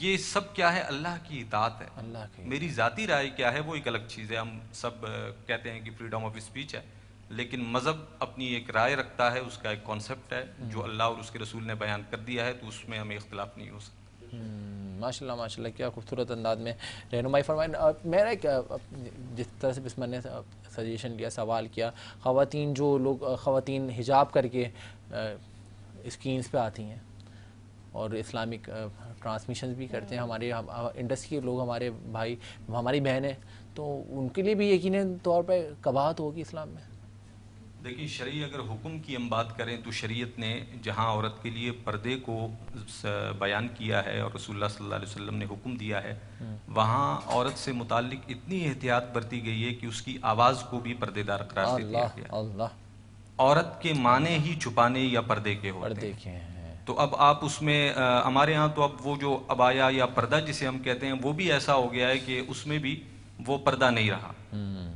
ये सब क्या है? अल्लाह की इतात है। अल्लाह की मेरी ज़ाती राय क्या है? वो एक अलग चीज़ है। हम सब कहते हैं कि फ्रीडम ऑफ़ स्पीच है। लेकिन मज़हब अपनी एक राय रखता है उसका एक कॉन्सेप्ट है जो अल्लाह और उसके रसूल ने बयान कर दिया है तो उसमें हमें इख्तलाफ नहीं हो सकता। हम्म, माशाल्लाह माशाल्लाह क्या खूबसूरत अंदाज में रहनुमाई फरमाइन अ, मेरा एक जिस तरह से बिस्मन ने सजेशन लिया सवाल किया ख़वातीन जो लोग ख़वातीन हिजाब करके स्क्रीन्स पे आती हैं और इस्लामिक ट्रांसमिशन भी करते हैं हमारे हम, इंडस्ट्री के लोग हमारे भाई हमारी बहनें तो उनके लिए भी यकीन तौर पर कबाहत होगी इस्लाम में? देखिए शरी अगर हुक्म की हम बात करें तो शरीयत ने जहाँ औरत के लिए पर्दे को बयान किया है और रसूलुल्लाह सल्लल्लाहु अलैहि वसल्लम ने हुक्म दिया है वहाँ औरत से मुतालिक इतनी एहतियात बरती गई है कि उसकी आवाज़ को भी पर्देदार करार दे दिया गया। औरत के माने ही छुपाने या पर्दे के होते हैं। तो अब आप उसमें हमारे यहाँ तो अब वो जो अबाया या पर्दा जिसे हम कहते हैं वो भी ऐसा हो गया है कि उसमें भी वो पर्दा नहीं रहा। हम्म,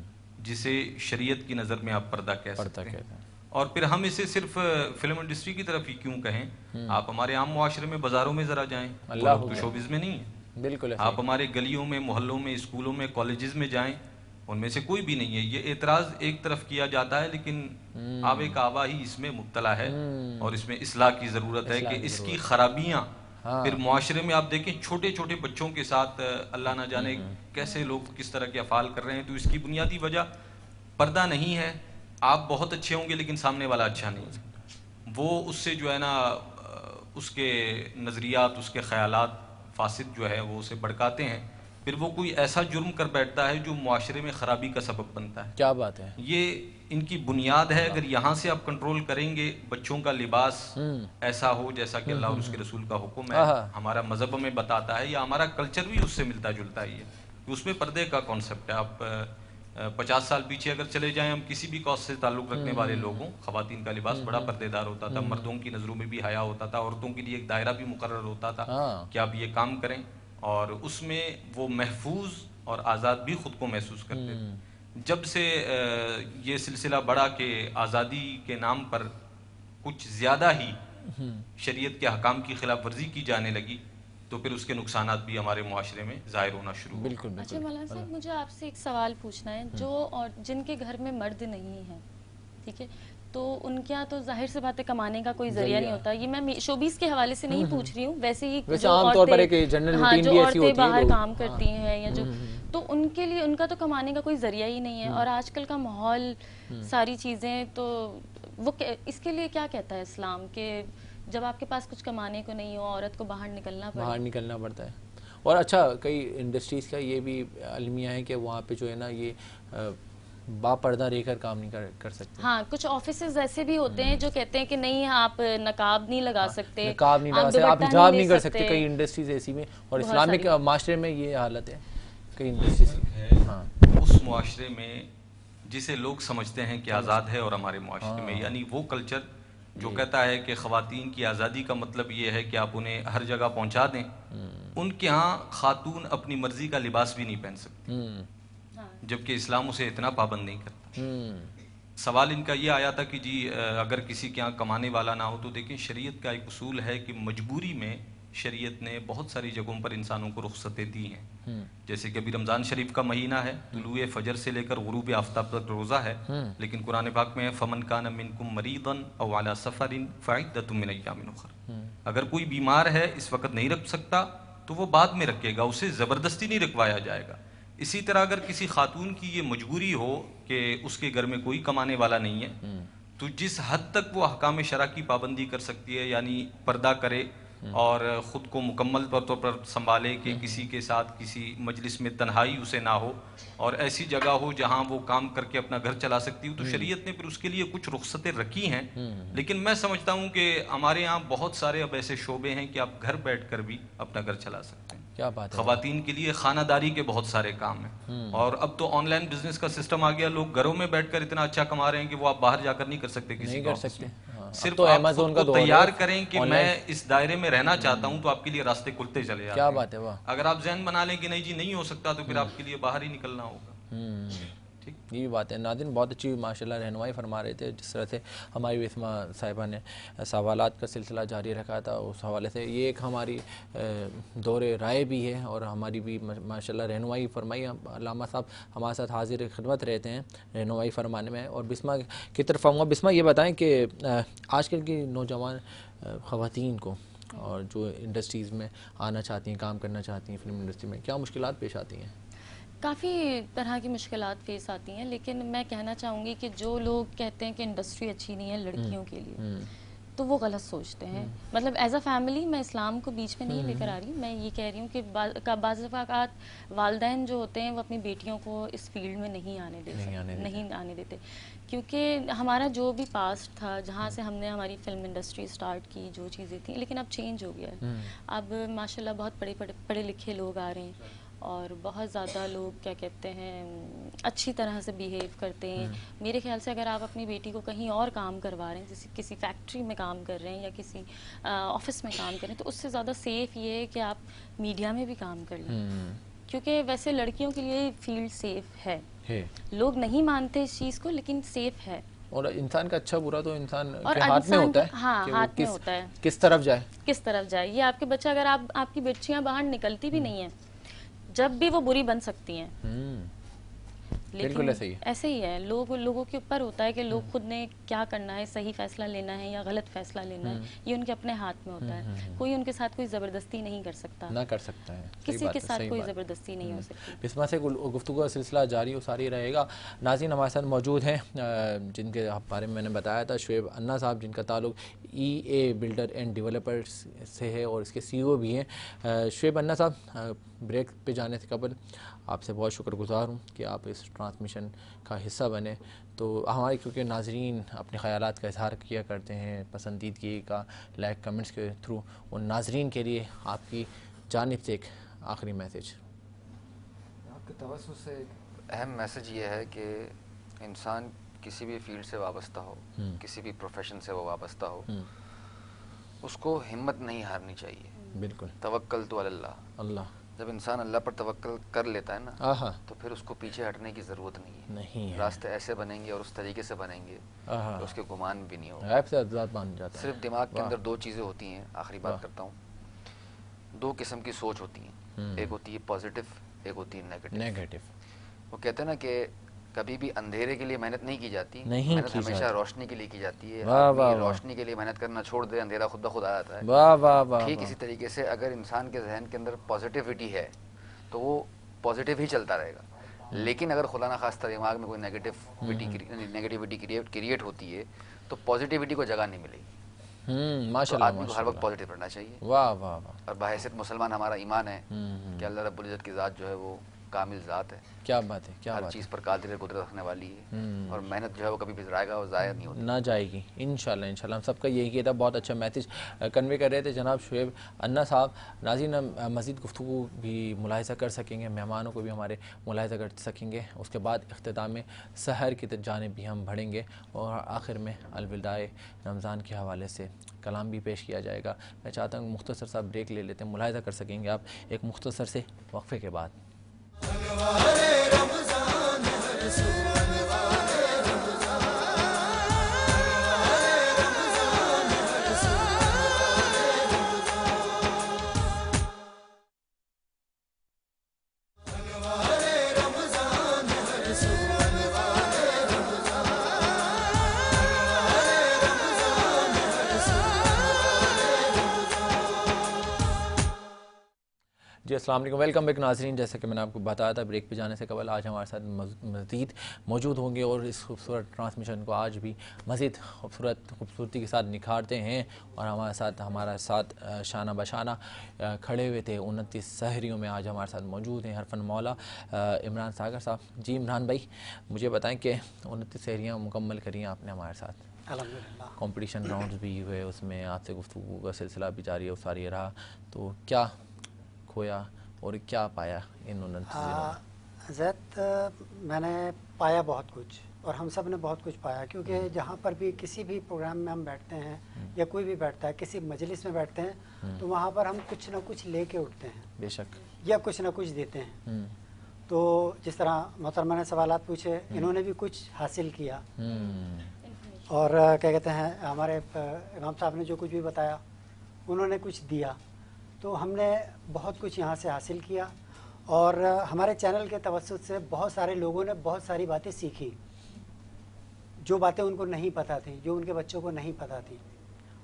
जिसे शरीयत की नज़र में आप पर्दा कह पर्दा सकते हैं। और फिर हम इसे सिर्फ़ फ़िल्म इंडस्ट्री की तरफ़ ही क्यों कहें? आप हमारे आम मुआशरे में बाजारों में ज़रा जाएँ। अल्लाह तो शोबिज में नहीं है। बिल्कुल आप हमारे गलियों में मोहल्लों में स्कूलों में कॉलेजेस में जाएँ उनमें से कोई भी नहीं है। ये एतराज़ एक तरफ़ किया जाता है लेकिन आवे का आवा ही इसमें मुबतला है। और इसमें इसलाह की ज़रूरत है कि इसकी खराबियाँ फिर मुआशरे में आप देखें छोटे छोटे बच्चों के साथ अल्लाह ना जाने कैसे लोग किस तरह के अफाल कर रहे हैं तो इसकी बुनियादी वजह पर्दा नहीं है। आप बहुत अच्छे होंगे लेकिन सामने वाला अच्छा नहीं वो उससे जो है ना उसके नज़रियात उसके ख्यालात फासिद जो है वो उसे भड़काते हैं। फिर वो कोई ऐसा जुर्म कर बैठता है जो मुआशरे में ख़राबी का सबब बनता है। क्या बात है। ये इनकी बुनियाद है अगर यहाँ से आप कंट्रोल करेंगे बच्चों का लिबास ऐसा हो जैसा कि अल्लाह और उसके रसूल का हुक्म है। हमारा मज़हब में बताता है या हमारा कल्चर भी उससे मिलता जुलता ही है। उसमें पर्दे का कॉन्सेप्ट है। आप पचास साल पीछे अगर चले जाएँ हम किसी भी कॉज से ताल्लुक रखने वाले लोगों खवातीन का लिबास बड़ा पर्देदार होता था मर्दों की नज़रों में भी हया होता था औरतों के लिए एक दायरा भी मुकर होता था हाँ। कि आप ये काम करें। और उसमें वो महफूज और आज़ाद भी खुद को महसूस करते थे। जब से ये सिलसिला बढ़ा कि आज़ादी के नाम पर कुछ ज़्यादा ही शरीयत के हकाम की खिलाफ वर्जी की जाने लगी तो फिर उसके नुकसान भी हमारे माशरे में ज़ाहिर होना शुरू बिल्कुल, बिल्कुल। अच्छा मौलाना साहब मुझे आपसे एक सवाल पूछना है। जो और जिनके घर में मर्द नहीं है ठीक है? तो उनके यहाँ तो ज़ाहिर सी बात है कमाने का कोई ज़रिया नहीं होता। ये मैं शोबीज के हवाले से नहीं पूछ रही हूँ। वैसे ही वैसे जो औरतें- हाँ, जो औरतें बाहर काम करती हैं। या जो तो उनके लिए उनका तो कमाने का कोई ज़रिया ही नहीं है। और आजकल का माहौल सारी चीज़ें तो वो इसके लिए क्या कहता है इस्लाम के जब आपके पास कुछ कमाने को नहीं हो औरत को बाहर निकलना बाहर निकलना पड़ता है। और अच्छा कई इंडस्ट्रीज़ का ये भी अलमिया है कि वहाँ पे जो है ना ये बापर्दा रहकर काम नहीं कर, कर सकते। हाँ कुछ ऑफ़िस ऐसे भी होते हैं जो कहते हैं कि नहीं आप नकाब नहीं लगा सकते हाँ, नकाब नहीं लगा सकते आप हिजाब नहीं कर सकते कई इंडस्ट्रीज़ ऐसी में और इस्लामिक माशरे में ये हालत है कई इंडस्ट्रीज़ हाँ उस मुआशरे में जिसे लोग समझते हैं कि आज़ाद है और हमारे मुआशरे में यानी वो कल्चर जो कहता है कि ख़वातीन की आज़ादी का मतलब ये है कि आप उन्हें हर जगह पहुँचा दें। उनके यहाँ खातून अपनी मर्ज़ी का लिबास भी नहीं पहन सकती। हम्म। जबकि इस्लाम उसे इतना पाबंद नहीं करता। हम्म। सवाल इनका ये आया था कि जी अगर किसी के यहाँ कमाने वाला ना हो तो देखें शरीयत का एक उसूल है कि मजबूरी में शरीयत ने बहुत सारी जगहों पर इंसानों को रुख्सतें दी हैं। जैसे कि अभी रमज़ान शरीफ का महीना है तुलुए फजर से लेकर गुरूब आफ्ताब तक रोज़ा है। लेकिन कुरान पाक में फमन कान मिनकुम मरीदन अव अला सफरिन फ़ाइदतुम मिन अय्यामिन उखर। अगर कोई बीमार है इस वक्त नहीं रख सकता तो वो बाद में रखेगा उसे ज़बरदस्ती नहीं रखवाया जाएगा। इसी तरह अगर किसी खातून की ये मजबूरी हो कि उसके घर में कोई कमाने वाला नहीं है तो जिस हद तक वो हकाम शरा की पाबंदी कर सकती है यानी पर्दा करे और ख़ुद को मुकम्मल तौर तौर पर संभाले कि किसी के साथ किसी मजलिस में तन्हाई उसे ना हो और ऐसी जगह हो जहाँ वो काम करके अपना घर चला सकती हो। तो शरीयत ने फिर उसके लिए कुछ रुख्सतें रखी हैं। लेकिन मैं समझता हूँ कि हमारे यहाँ बहुत सारे अब ऐसे शोबे हैं कि आप घर बैठ कर भी अपना घर चला सकते हैं। क्या बात है? खातन के लिए खानादारी के बहुत सारे काम हैं। और अब तो ऑनलाइन बिज़नेस का सिस्टम आ गया लोग घरों में बैठकर इतना अच्छा कमा रहे हैं कि वो आप बाहर जाकर नहीं कर सकते किसी नहीं कर सकते। हाँ, सिर्फ़ तो आप Amazon का तैयार करें कि मैं इस दायरे में रहना चाहता हूँ तो आपके लिए रास्ते खुलते चले जाते क्या बात है वाह। अगर आप जहन बना लें कि नहीं जी नहीं हो सकता तो फिर आपके लिए बाहर ही निकलना होगा। हम्म। ठीक? ये भी बात है। नादिन बहुत अच्छी, माशाल्लाह, रहनुमाई फरमा रहे थे। जिस तरह से हमारी विस्मा साहिबा ने सवालात का सिलसिला जारी रखा था, उस हवाले से ये एक हमारी दौर राय भी है और हमारी भी माशाल्लाह, रहनुमाई फरमाई। अलामा साहब हमारे साथ हाजिर खिदमत रहते हैं, रहनुमाई फरमाने में। और बिस्मा की तरफ़ आऊँगा। बिस्मा, ये बताएँ कि आजकल की नौजवान ख़वातीन को और जो इंडस्ट्रीज़ में आना चाहती हैं, काम करना चाहती हैं फ़िल्म इंडस्ट्री में क्या मुश्किल पेश आती हैं? काफ़ी तरह की मुश्किल फेस आती हैं लेकिन मैं कहना चाहूँगी कि जो लोग कहते हैं कि इंडस्ट्री अच्छी नहीं है लड़कियों के लिए तो वो गलत सोचते हैं। मतलब एज अ फैमिली मैं इस्लाम को बीच में नहीं लेकर आ रही मैं ये कह रही हूँ कि बाज़ात वालदेन जो होते हैं वो अपनी बेटियों को इस फ़ील्ड में नहीं आने दे नहीं आने देते। नहीं आने देते। क्योंकि हमारा जो भी पास्ट था जहाँ से हमने हमारी फ़िल्म इंडस्ट्री स्टार्ट की जो चीज़ें थी लेकिन अब चेंज हो गया है। अब माशाल्लाह बहुत पढ़े पढ़े पढ़े लिखे लोग आ रहे हैं। और बहुत ज़्यादा लोग क्या कहते हैं अच्छी तरह से बिहेव करते हैं। मेरे ख्याल से अगर आप अपनी बेटी को कहीं और काम करवा रहे हैं जैसे किसी फैक्ट्री में काम कर रहे हैं या किसी ऑफ़िस में काम कर रहे हैं तो उससे ज़्यादा सेफ़ ये है कि आप मीडिया में भी काम कर लें। क्योंकि वैसे लड़कियों के लिए फ़ील्ड सेफ़ है। है। लोग नहीं मानते इस चीज़ को लेकिन सेफ़ है। और इंसान का अच्छा बुरा तो इंसान के हाथ में होता है हाँ, हाथ में होता है। किस तरफ़ जाए। किस तरफ़ जाए? ये आपके बच्चे अगर आप आपकी बच्चियाँ बाहर निकलती भी नहीं है जब भी वो बुरी बन सकती हैं। बिल्कुल ऐसे ही ऐसे ही है। लोग लोगों के ऊपर होता है कि लोग खुद ने क्या करना है सही फैसला लेना है या गलत फैसला लेना है ये उनके अपने हाथ में होता है। कोई उनके साथ कोई ज़बरदस्ती नहीं कर सकता। ना कर सकता है। किसी के साथ कोई ज़बरदस्ती नहीं हो सकती। बिस्मा से गुफ्तु का सिलसिला जारी और सारी रहेगा। नाजिन हमारे साथ मौजूद हैं जिनके बारे में मैंने बताया था शुएब अन्ना साहब जिनका ताल्लुक E A builder and developers से है और इसके सीईओ भी हैं। शुएब अन्ना साहब ब्रेक पे जाने से कबल आपसे बहुत शुक्रगुजार हूँ कि आप इस ट्रांसमिशन का हिस्सा बने। तो हमारे क्योंकि नाजरीन अपने ख़यालात का इजहार किया करते हैं पसंदीदगी का लाइक कमेंट्स के थ्रू उन नाजरीन के लिए आपकी जानब से एक आखिरी मैसेज। आपके तवज्जो से एक अहम मैसेज ये है कि इंसान किसी भी फ़ील्ड से वाबस्ता हो हम्म। किसी भी प्रोफेशन से वो वाबस्ता हो हम्म, उसको हिम्मत नहीं हारनी चाहिए। बिल्कुल। तवक्ल तो अल्लाह अल्लाह। जब इंसान अल्लाह पर तवक्ल कर लेता है ना तो फिर उसको पीछे हटने की ज़रूरत नहीं है। नहीं है। रास्ते ऐसे बनेंगे और उस तरीके से बनेंगे तो उसके गुमान भी नहीं होगा। मान जाता है। सिर्फ़ दिमाग के अंदर दो चीज़ें होती हैं आखिरी बात करता हूँ। दो किस्म की सोच होती हैं। हम्म। एक होती है पॉजिटिव एक होती है नेगेटिव। नेगेटिव। वो कहते हैं ना कि कभी भी अंधेरे के लिए मेहनत नहीं की जाती। नहीं मेहनत की हमेशा। रोशनी के लिए की जाती है। वाह, आदमी वाह, वाह। रोशनी के लिए मेहनत करना छोड़ दे अंधेरा खुद ब खुद आ जाता है। वाह वाह वाह ठीक इसी तरीके से अगर इंसान के जहन के अंदर पॉजिटिविटी है तो वो पॉजिटिव ही चलता रहेगा। लेकिन अगर खुदा ना खास्ता दिमाग में कोई नेगेटिविटी नेगेटिविटी क्रिएट होती है तो पॉजिटिविटी को जगह नहीं मिलेगी। हम्म तो माशाल्लाह आदमी को हर वक्त पॉजिटिव रहना चाहिए। वाह वाह वाह। और बाहैसियत मुसलमान हमारा ईमान है हम्म, हम्म। कि अल्लाह रब्बुल इज़्ज़त की ज़ात जो है वो कामिल ज़ात है। क्या बात है क्या हर चीज़ पर कादिर कुदरत रखने वाली है। हम्म। और मेहनत जो है वो कभी भी ज़ायगा और ज़ाया नहीं होती। ना जाएगी। इंशाल्लाह इंशाल्लाह। हम सबका यही किया था बहुत अच्छा मैसेज कन्वे कर रहे थे। जनाब शुएब अन्ना साहब नाजीन मज़ीद गुफ्तु भी मुलाहिजा कर सकेंगे मेहमानों को भी हमारे मुलाहिजा कर सकेंगे। उसके बाद अख्ताम सहर की जानब भी हम बढ़ेंगे। और आखिर में अलविदाए रमज़ान के हवाले से कलाम भी पेश किया जाएगा। मैं चाहता हूँ मुख्तसर सा ब्रेक ले लेते हैं मुलाहिजा कर सकेंगे आप एक मुख्तसर से वक्फे के बाद। Ramzan, Ramzan, Ramzan, Ramzan, Ramzan, अस्सलाम वेलकम। बैक नाजरीन। जैसे कि मैंने आपको बताया था ब्रेक पे जाने से कबल आज हमारे साथ मज़ीद मौजूद होंगे और इस खूबसूरत ट्रांसमिशन को आज भी मज़ीद खूबसूरत खूबसूरती के साथ निखारते हैं और हमारे साथ हमारा साथ शाना बशाना खड़े हुए थे उनतीस शहरियों में आज हमारे साथ मौजूद हैं हरफन मौला इमरान सागर साहब। जी इमरान भाई मुझे बताएँ कि उनतीस शहरियाँ मुकम्मल करी हैं आपने हमारे साथ। कंपटीशन राउंड्स भी हुए उसमें आपसे गुफ्तु का सिलसिला भी जारी और सारी रहा। तो क्या खोया और क्या पाया इन उनतीस दिनों जैद मैंने पाया बहुत कुछ और हम सबने बहुत कुछ पाया क्योंकि हम्म। जहाँ पर भी किसी भी प्रोग्राम में हम बैठते हैं या कोई भी बैठता है किसी मजलिस में बैठते हम्म। हैं तो वहाँ पर हम कुछ ना कुछ लेके उठते हैं। बेशक। या कुछ ना कुछ देते हैं। हम्म, तो जिस तरह मोहतरमा ने सवालात पूछे इन्होंने भी कुछ हासिल किया। हम्म, और क्या कहते हैं हमारे इमाम साहब ने जो कुछ भी बताया उन्होंने कुछ दिया। तो हमने बहुत कुछ यहाँ से हासिल किया और हमारे चैनल के तवसत से बहुत सारे लोगों ने बहुत सारी बातें सीखी जो बातें उनको नहीं पता थी जो उनके बच्चों को नहीं पता थी।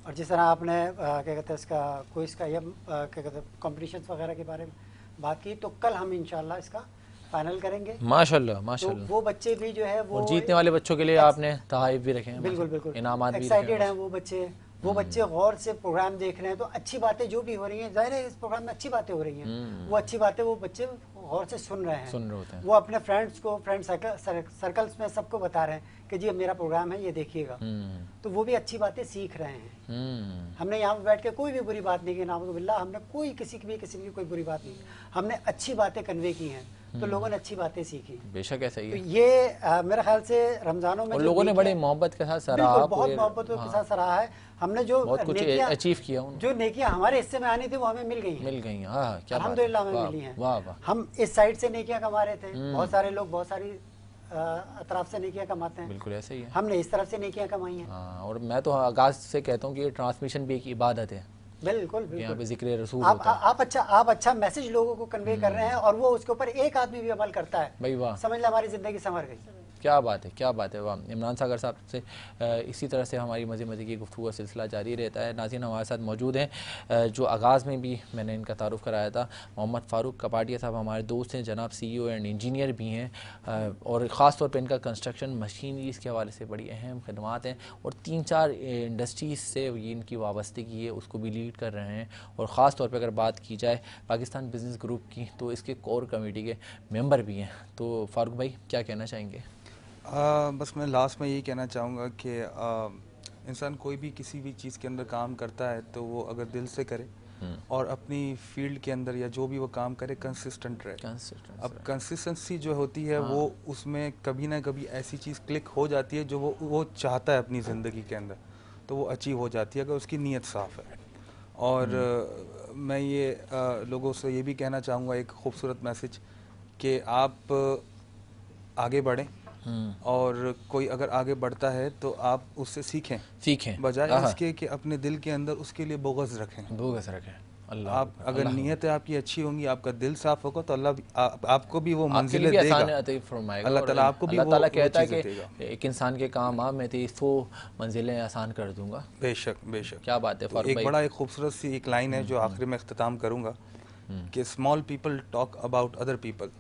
और जिस तरह आपने क्या कहते हैं इसका कोई इसका ये क्या कहते हैं कॉम्पिटिशन वगैरह के बारे में बात की तो कल हम इंशाल्लाह इसका फाइनल करेंगे। माशाल्लाह तो वो बच्चे भी जो है वो जीतने वाले बच्चों के लिए आपने तहाइफ भी रखे हैं बिल्कुल बिल्कुल। रखे एक्साइटेड हैं वो बच्चे। वो बच्चे गौर से प्रोग्राम देख रहे हैं तो अच्छी बातें जो भी हो रही हैं ज़ाहिर है इस प्रोग्राम में अच्छी बातें हो रही हैं। वो अच्छी बातें वो बच्चे गौर से सुन रहे हैं। सुन रहे होते हैं। वो अपने फ्रेंड्स को फ्रेंड सर्कल सर्कल्स में सबको बता रहे हैं कि जी मेरा प्रोग्राम है ये देखिएगा। हम्म, तो वो भी अच्छी बातें सीख रहे हैं। हम्म, हमने यहाँ पर बैठ के कोई भी बुरी बात नहीं की नाम हमने कोई किसी की भी किसी की कोई बुरी बात नहीं हमने अच्छी बातें कन्वे की हैं। तो लोगों ने अच्छी बातें सीखी। बेशक ऐसा ही तो ये अ, मेरे ख्याल से रमजानों में लोगों ने बड़े मोहब्बत के साथ सराहा बहुत मोहब्बतों के हाँ, साथ सराहा है। हमने जो कुछ अचीव किया जो नेकियाँ हमारे हिस्से में आनी थी वो हमें मिल गई मिल गई हैं। अल्हम्दुलिल्लाह हमें मिली हैं। हम इस साइड से नेकियाँ कमा रहे थे। हम्म। बहुत सारे लोग बहुत सारी अतराफ से नेकियाँ कमाते हैं। बिल्कुल ऐसे ही है। हमने इस तरफ़ से नेकियाँ कमाई हैं। हाँ और मैं तो आगाज़ से कहता हूँ कि ये ट्रांसमिशन भी एक इबादत है। बिल्कुल यहाँ बिल्कुल। पे ज़िक्र रसूल आप होता है। आप अच्छा आप अच्छा मैसेज लोगों को कन्वे कर रहे हैं और वो उसके ऊपर एक आदमी भी अमल करता है। भाई वाह। समझ लो हमारी ज़िंदगी संवर गई। क्या बात है, क्या बात है। वाह, इमरान सागर साहब से इसी तरह से हमारी मज़े मज़े की गुफ्तु का सिलसिला जारी रहता है। नाजिन हमारे साथ मौजूद हैं जो आगाज़ में भी मैंने इनका तारुफ कराया था। मोहम्मद फ़ारूक कपाटिया साहब हमारे दोस्त हैं, जनाब सी ओ एंड इंजीनियर भी हैं और ख़ास तौर पर इनका कंस्ट्रक्शन मशीनरीज के हवाले से बड़ी अहम खदमात हैं और तीन चार इंडस्ट्रीज़ से इनकी वाबस्तगी है, उसको भी लीड कर रहे हैं। और ख़ास तौर पर अगर बात की जाए पाकिस्तान बिज़नेस ग्रुप की तो इसके कोर कमेटी के मेंबर भी हैं। तो फ़ारूक भाई, क्या कहना चाहेंगे? आ, बस मैं लास्ट में यही कहना चाहूँगा कि इंसान कोई भी किसी भी चीज़ के अंदर काम करता है तो वो अगर दिल से करे और अपनी फ़ील्ड के अंदर या जो भी वो काम करे कंसिस्टेंट रहे। अब कंसिस्टेंसी जो होती है वो उसमें कभी ना कभी ऐसी चीज़ क्लिक हो जाती है जो वो वो चाहता है अपनी ज़िंदगी के अंदर तो वो अचीव हो जाती है अगर उसकी नीयत साफ़ है। और मैं ये लोगों से ये भी कहना चाहूँगा एक खूबसूरत मैसेज कि आप आगे बढ़ें हम्म, और कोई अगर आगे बढ़ता है तो आप उससे सीखें। सीखें। बजाय इसके कि अपने दिल के अंदर उसके लिए बोगस रखें। बोगस रखें। अल्लाह आप अगर नीयतें आपकी अच्छी होंगी आपका दिल साफ़ होगा तो अल्लाह आपको भी वो मंजिलें देगा। अल्लाह ताला आपको भी अल्लाह वो- ताला कहता है कि एक इंसान के काम आ मैं तेरी सौ मंजिलें आसान कर दूँगा। बेशक बेशक। क्या बात है तो एक बड़ा एक खूबसूरत सी एक लाइन है जो आखिर में अख्ताम करूँगा कि small people talk about other people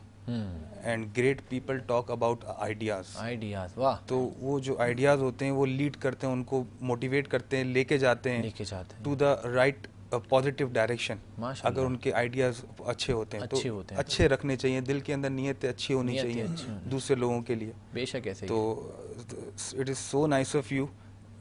and great people talk about ideas ideas वाह। तो वो जो आइडियाज़ होते हैं वो लीड करते हैं उनको मोटिवेट करते हैं लेके जाते हैं लेके जाते हैं। To the right positive direction अगर उनके आइडियाज़ अच्छे होते हैं अच्छे तो होते हैं। अच्छे रखने चाहिए दिल के अंदर नीयतें अच्छी होनी चाहिए दूसरे लोगों के लिए। बेशक ऐसे तो it is so nice of you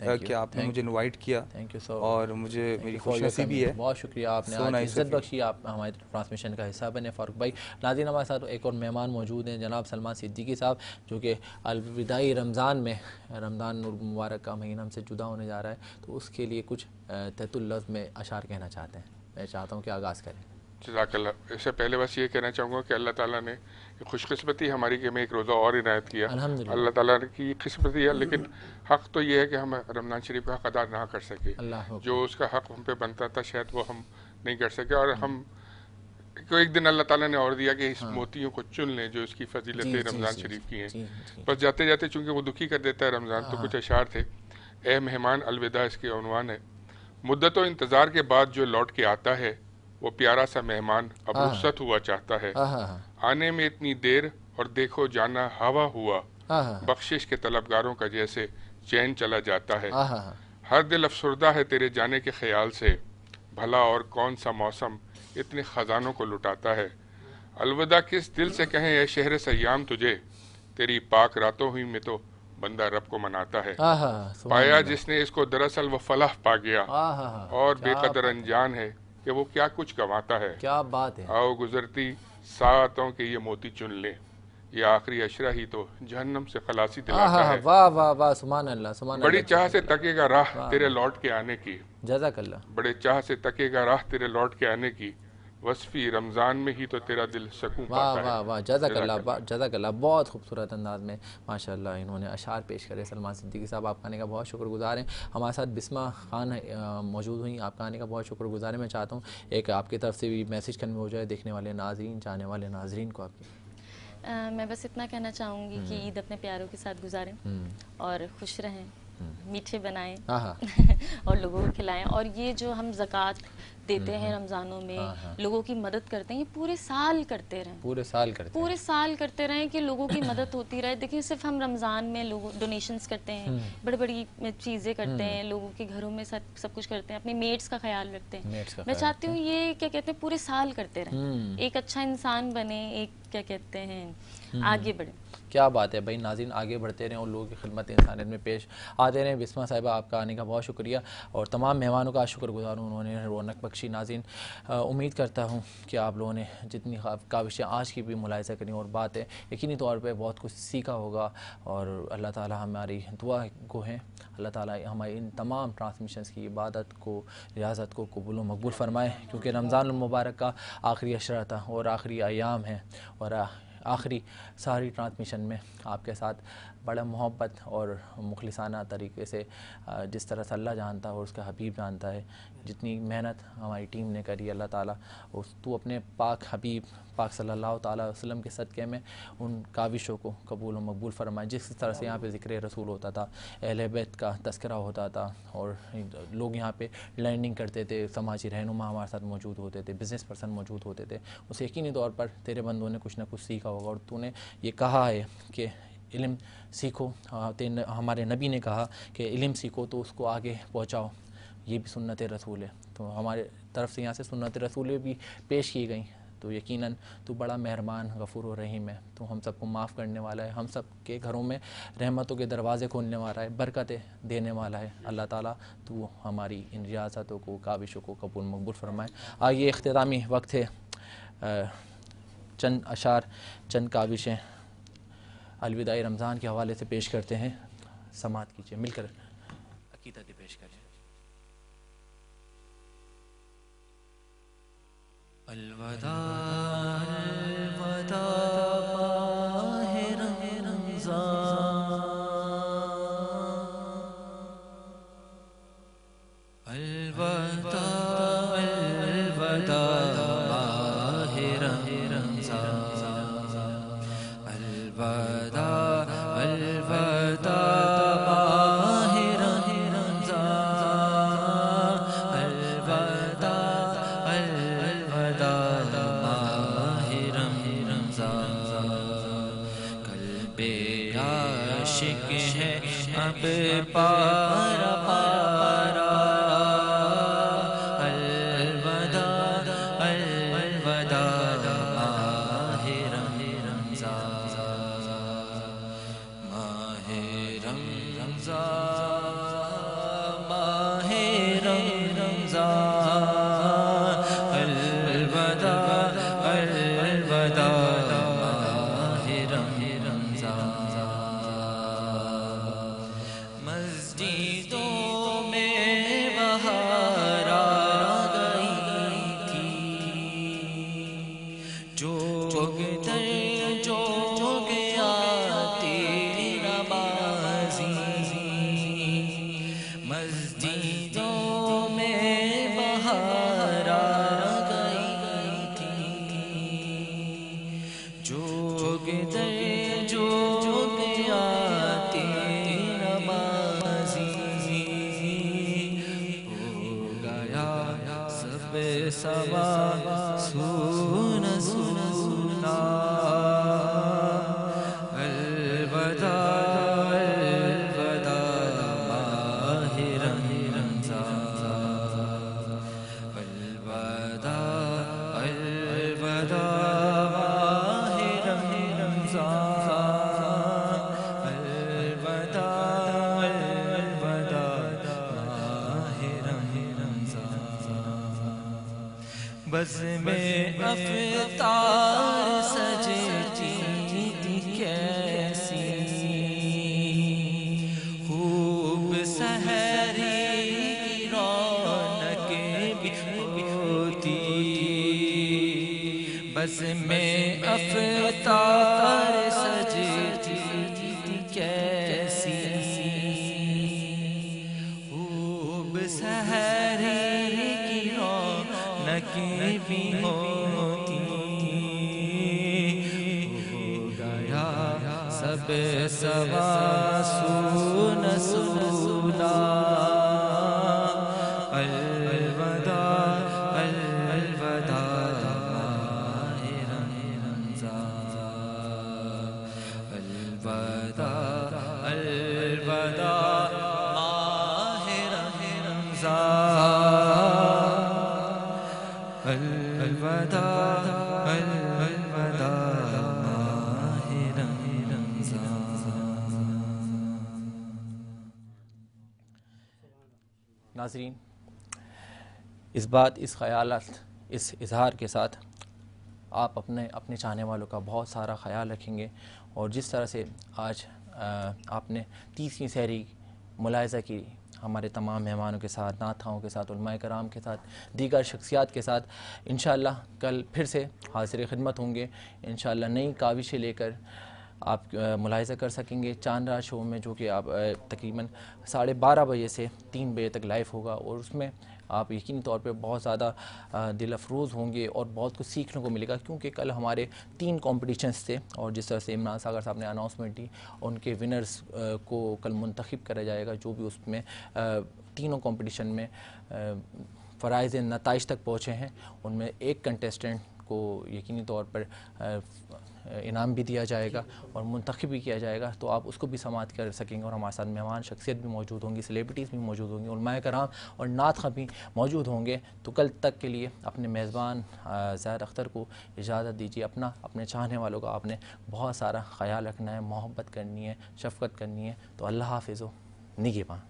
कि आपने मुझे इनवाइट किया थैंक यू सो और मुझे मेरी खुशनसीबी है। बहुत शुक्रिया आपने So nice इज़्ज़त बख्शी आप हमारे ट्रांसमिशन का हिस्सा बने फारूक भाई। नाजिन हमारे साथ एक और मेहमान मौजूद हैं जनाब सलमान सिद्दीकी साहब जो कि अलविदाई रमज़ान में रमज़ान मुबारक का महीना हमसे जुदा होने जा रहा है। तो उसके लिए कुछ तहतुल्लफ़ में अशार कहना चाहते हैं। मैं चाहता हूँ कि आगाज़ करें। जजाकल्ला इससे पहले बस ये कहना चाहूँगा कि अल्लाह ताला ने खुशकिस्मती हमारी कि हमें एक रोज़ा और इनायत किया। अल्लाह ताला की किस्मती है लेकिन हक़ तो ये है कि हम रमज़ान शरीफ का हक़ अदा ना कर सके। जो उसका हक़ हम पे बनता था शायद वो हम नहीं कर सके। और हम को एक दिन अल्लाह ताला ने और दिया कि इस मोतियों को चुन लें जो इसकी हाँ। फजीलतें रमज़ान शरीफ की हैं। बस जाते जाते चूँकि वो दुखी कर देता है रमज़ान तो कुछ अशार थे। ए मेहमान अलविदा इसके अनवान है। मुद्दतों इंतज़ार के बाद जो लौट के आता है वो प्यारा सा मेहमान अब हाँ। रुखसत हुआ चाहता है। हा आने में इतनी देर और देखो जाना हवा हुआ। बख्शिश के तलबगारों का जैसे चैन चला जाता है। हर दिल अफसरदा है तेरे जाने के ख्याल से। भला और कौन सा मौसम इतने खजानों को लुटाता है। अलविदा किस दिल से कहें यह शहर सयाम तुझे। तेरी पाक रातों ही में तो बंदा रब को मनाता है। पाया जिसने इसको दरअसल वो फलाह पा गया। और बेकदर अनजान है कि वो क्या कुछ गंवाता है। क्या बात है। आओ गुजरती सातों के ये मोती चुन ले। ये आखिरी अशरा ही तो जहन्नम से खलासी दिलाता है। वाह वाह वाह सुभान अल्लाह सुभान बड़ी चाह से तकेगा राह तेरे लौट के आने की। जजाकल्ला बड़े चाह से तकेगा राह तेरे लौट के आने की। वसफी रमज़ान में ही तो तेरा दिल सकून वाह वाह है। वाह जजाकल्ला। जजाकल्ला बहुत खूबसूरत अंदाज में माशाल्लाह इन्होंने अशार पेश करे। सलमान सिद्दीकी साहब आपका आने का बहुत शुक्रगुजार हैं। हमारे साथ बिस्मा खान मौजूद हुई। आपका आने का बहुत शुक्रगुजार है। मैं चाहता हूँ एक आपकी तरफ़ से भी मैसेज कन्वे हो जाए देखने वाले नाजरीन चाहने वाले नाजरीन को आपकी। मैं बस इतना कहना चाहूँगी कि ईद अपने प्यारों के साथ गुजारें और खुश रहें मीठे बनाएँ और लोगों को खिलाएँ। और ये जो हम ज़क़़त देते हैं रमज़ानों में हाँ, हाँ। लोगों की मदद करते हैं ये पूरे साल करते रहें। पूरे साल करते पूरे साल करते रहें कि लोगों की मदद होती रहे। देखिए सिर्फ़ हम रमज़ान में लोगों डोनेशंस करते हैं बड़ी बड़ी चीज़ें करते हैं लोगों के घरों में सब सब कुछ करते हैं अपने मेट्स का ख्याल रखते हैं। मैं चाहती हूँ ये क्या कहते हैं पूरे साल करते हम्म। रहें एक अच्छा इंसान बने एक क्या कहते हैं आगे बढ़े। क्या बात है भाई नाजिन आगे बढ़ते रहें और लोगों की खिदमत इंसानियत में पेश आते रहें। बिस्मा साहिबा आपका आने का बहुत शुक्रिया और तमाम मेहमानों का शुक्रगुजार हूँ उन्होंने रौनक बख्शी नाजिन। अ, उम्मीद करता हूँ कि आप लोगों ने जितनी काविशें आज की भी मुलायजा करी और बातें यकीनी तौर पर बहुत कुछ सीखा होगा और अल्लाह ताली हमारी दुआ को हैं। अल्लाह ताली हमारी इन तमाम ट्रांसमिशन की इबादत को रियाजत को कबूल मकबूल फरमाएँ। क्योंकि रमज़ान मुबारक का आखिरी अशरा था और आखिरी आयाम है और आखिरी सारी ट्रांसमिशन में आपके साथ बड़ा मोहब्बत और मुखलिसाना तरीके से जिस तरह से अल्लाह जानता है और उसका हबीब जानता है, जितनी मेहनत हमारी टीम ने करी, अल्लाह ताला, उस, तू अपने पाक हबीब पाक सल्लल्लाहु अलैहि वसल्लम के सदक़े में उन काविशों को कबूल और मकबूल फरमाए, जिस तरह से यहाँ पे ज़िक्र रसूल होता था, अहल बैत का तस्करा होता था और लोग यहाँ पे लैंडिंग करते थे, समाजी रहनुमा हमारे साथ मौजूद होते थे बिज़नेस पर्सन मौजूद होते थे, उस यकीनी तौर पर तेरे बंदों ने कुछ ना कुछ सीखा होगा और तूने ये कहा है कि इलम सीखो हमारे नबी ने कहा कि इल्म सीखो तो उसको आगे पहुँचाओ, ये भी सुन्नत रसूल है। तो हमारे तरफ़ से यहाँ से सुन्नत रसूल भी पेश की गई। तो यकीनन तू बड़ा मेहरबान गफ़ूर और रहीम है। तो हम सबको माफ़ करने वाला है। हम सब के घरों में रहमतों के दरवाज़े खोलने वाला है, बरकतें देने वाला है। अल्लाह ताला तू हमारी इन रियासतों को, काविशों को कबूल, मकबूल फरमाए। आइए अख्तामी वक्त है चंद अशार, चंद काविशें अलविदाई रमज़ान के हवाले से पेश करते हैं। समात कीजिए, मिलकर अकीदत पेश करें। अलवदा अलवदा है रमज़ान अफ्तार इस बात इस ख़याल इस इजहार के साथ, आप अपने अपने चाहने वालों का बहुत सारा ख्याल रखेंगे। और जिस तरह से आज आपने तीसरी सहरी मुलायजा की, हमारे तमाम मेहमानों के साथ, नाथाओं के साथ, उलमाए कराम के साथ, दीगर शख्सियात के साथ इन कल फिर से हाजिर खिदमत होंगे। इन नई काविशें लेकर आप मुलायजा कर सकेंगे। चाँद रात शो में जो कि आप तकरीबन साढ़े बारह बजे से तीन बजे तक लाइव होगा और उसमें आप यकीनी तौर पे बहुत ज़्यादा दिल अफरोज़ होंगे और बहुत कुछ सीखने को मिलेगा, क्योंकि कल हमारे तीन कॉम्पिटिशन्स थे और जिस तरह से इमरान सागर साहब ने अनाउंसमेंट दी उनके विनर्स को कल मुंतखब करा जाएगा, जो भी उसमें तीनों कंपटीशन में फ़राइज़ नतज तक पहुँचे हैं। उनमें एक कंटेस्टेंट को यकीनी तौर पर इनाम भी दिया जाएगा और मुंतखब भी किया जाएगा तो आप उसको भी समात कर सकेंगे और हमारे साथ मेहमान, शख्सियत भी मौजूद होंगी सेलिब्रिटीज़ भी मौजूद होंगी और कराम और नात खां भी मौजूद होंगे। तो कल तक के लिए अपने मेज़बान ज़ैद अख्तर को इजाज़त दीजिए, अपना, अपने चाहने वालों का आपने बहुत सारा ख्याल रखना है, मोहब्बत करनी है, शफकत करनी है तो अल्लाह हाफिज़ निगेबान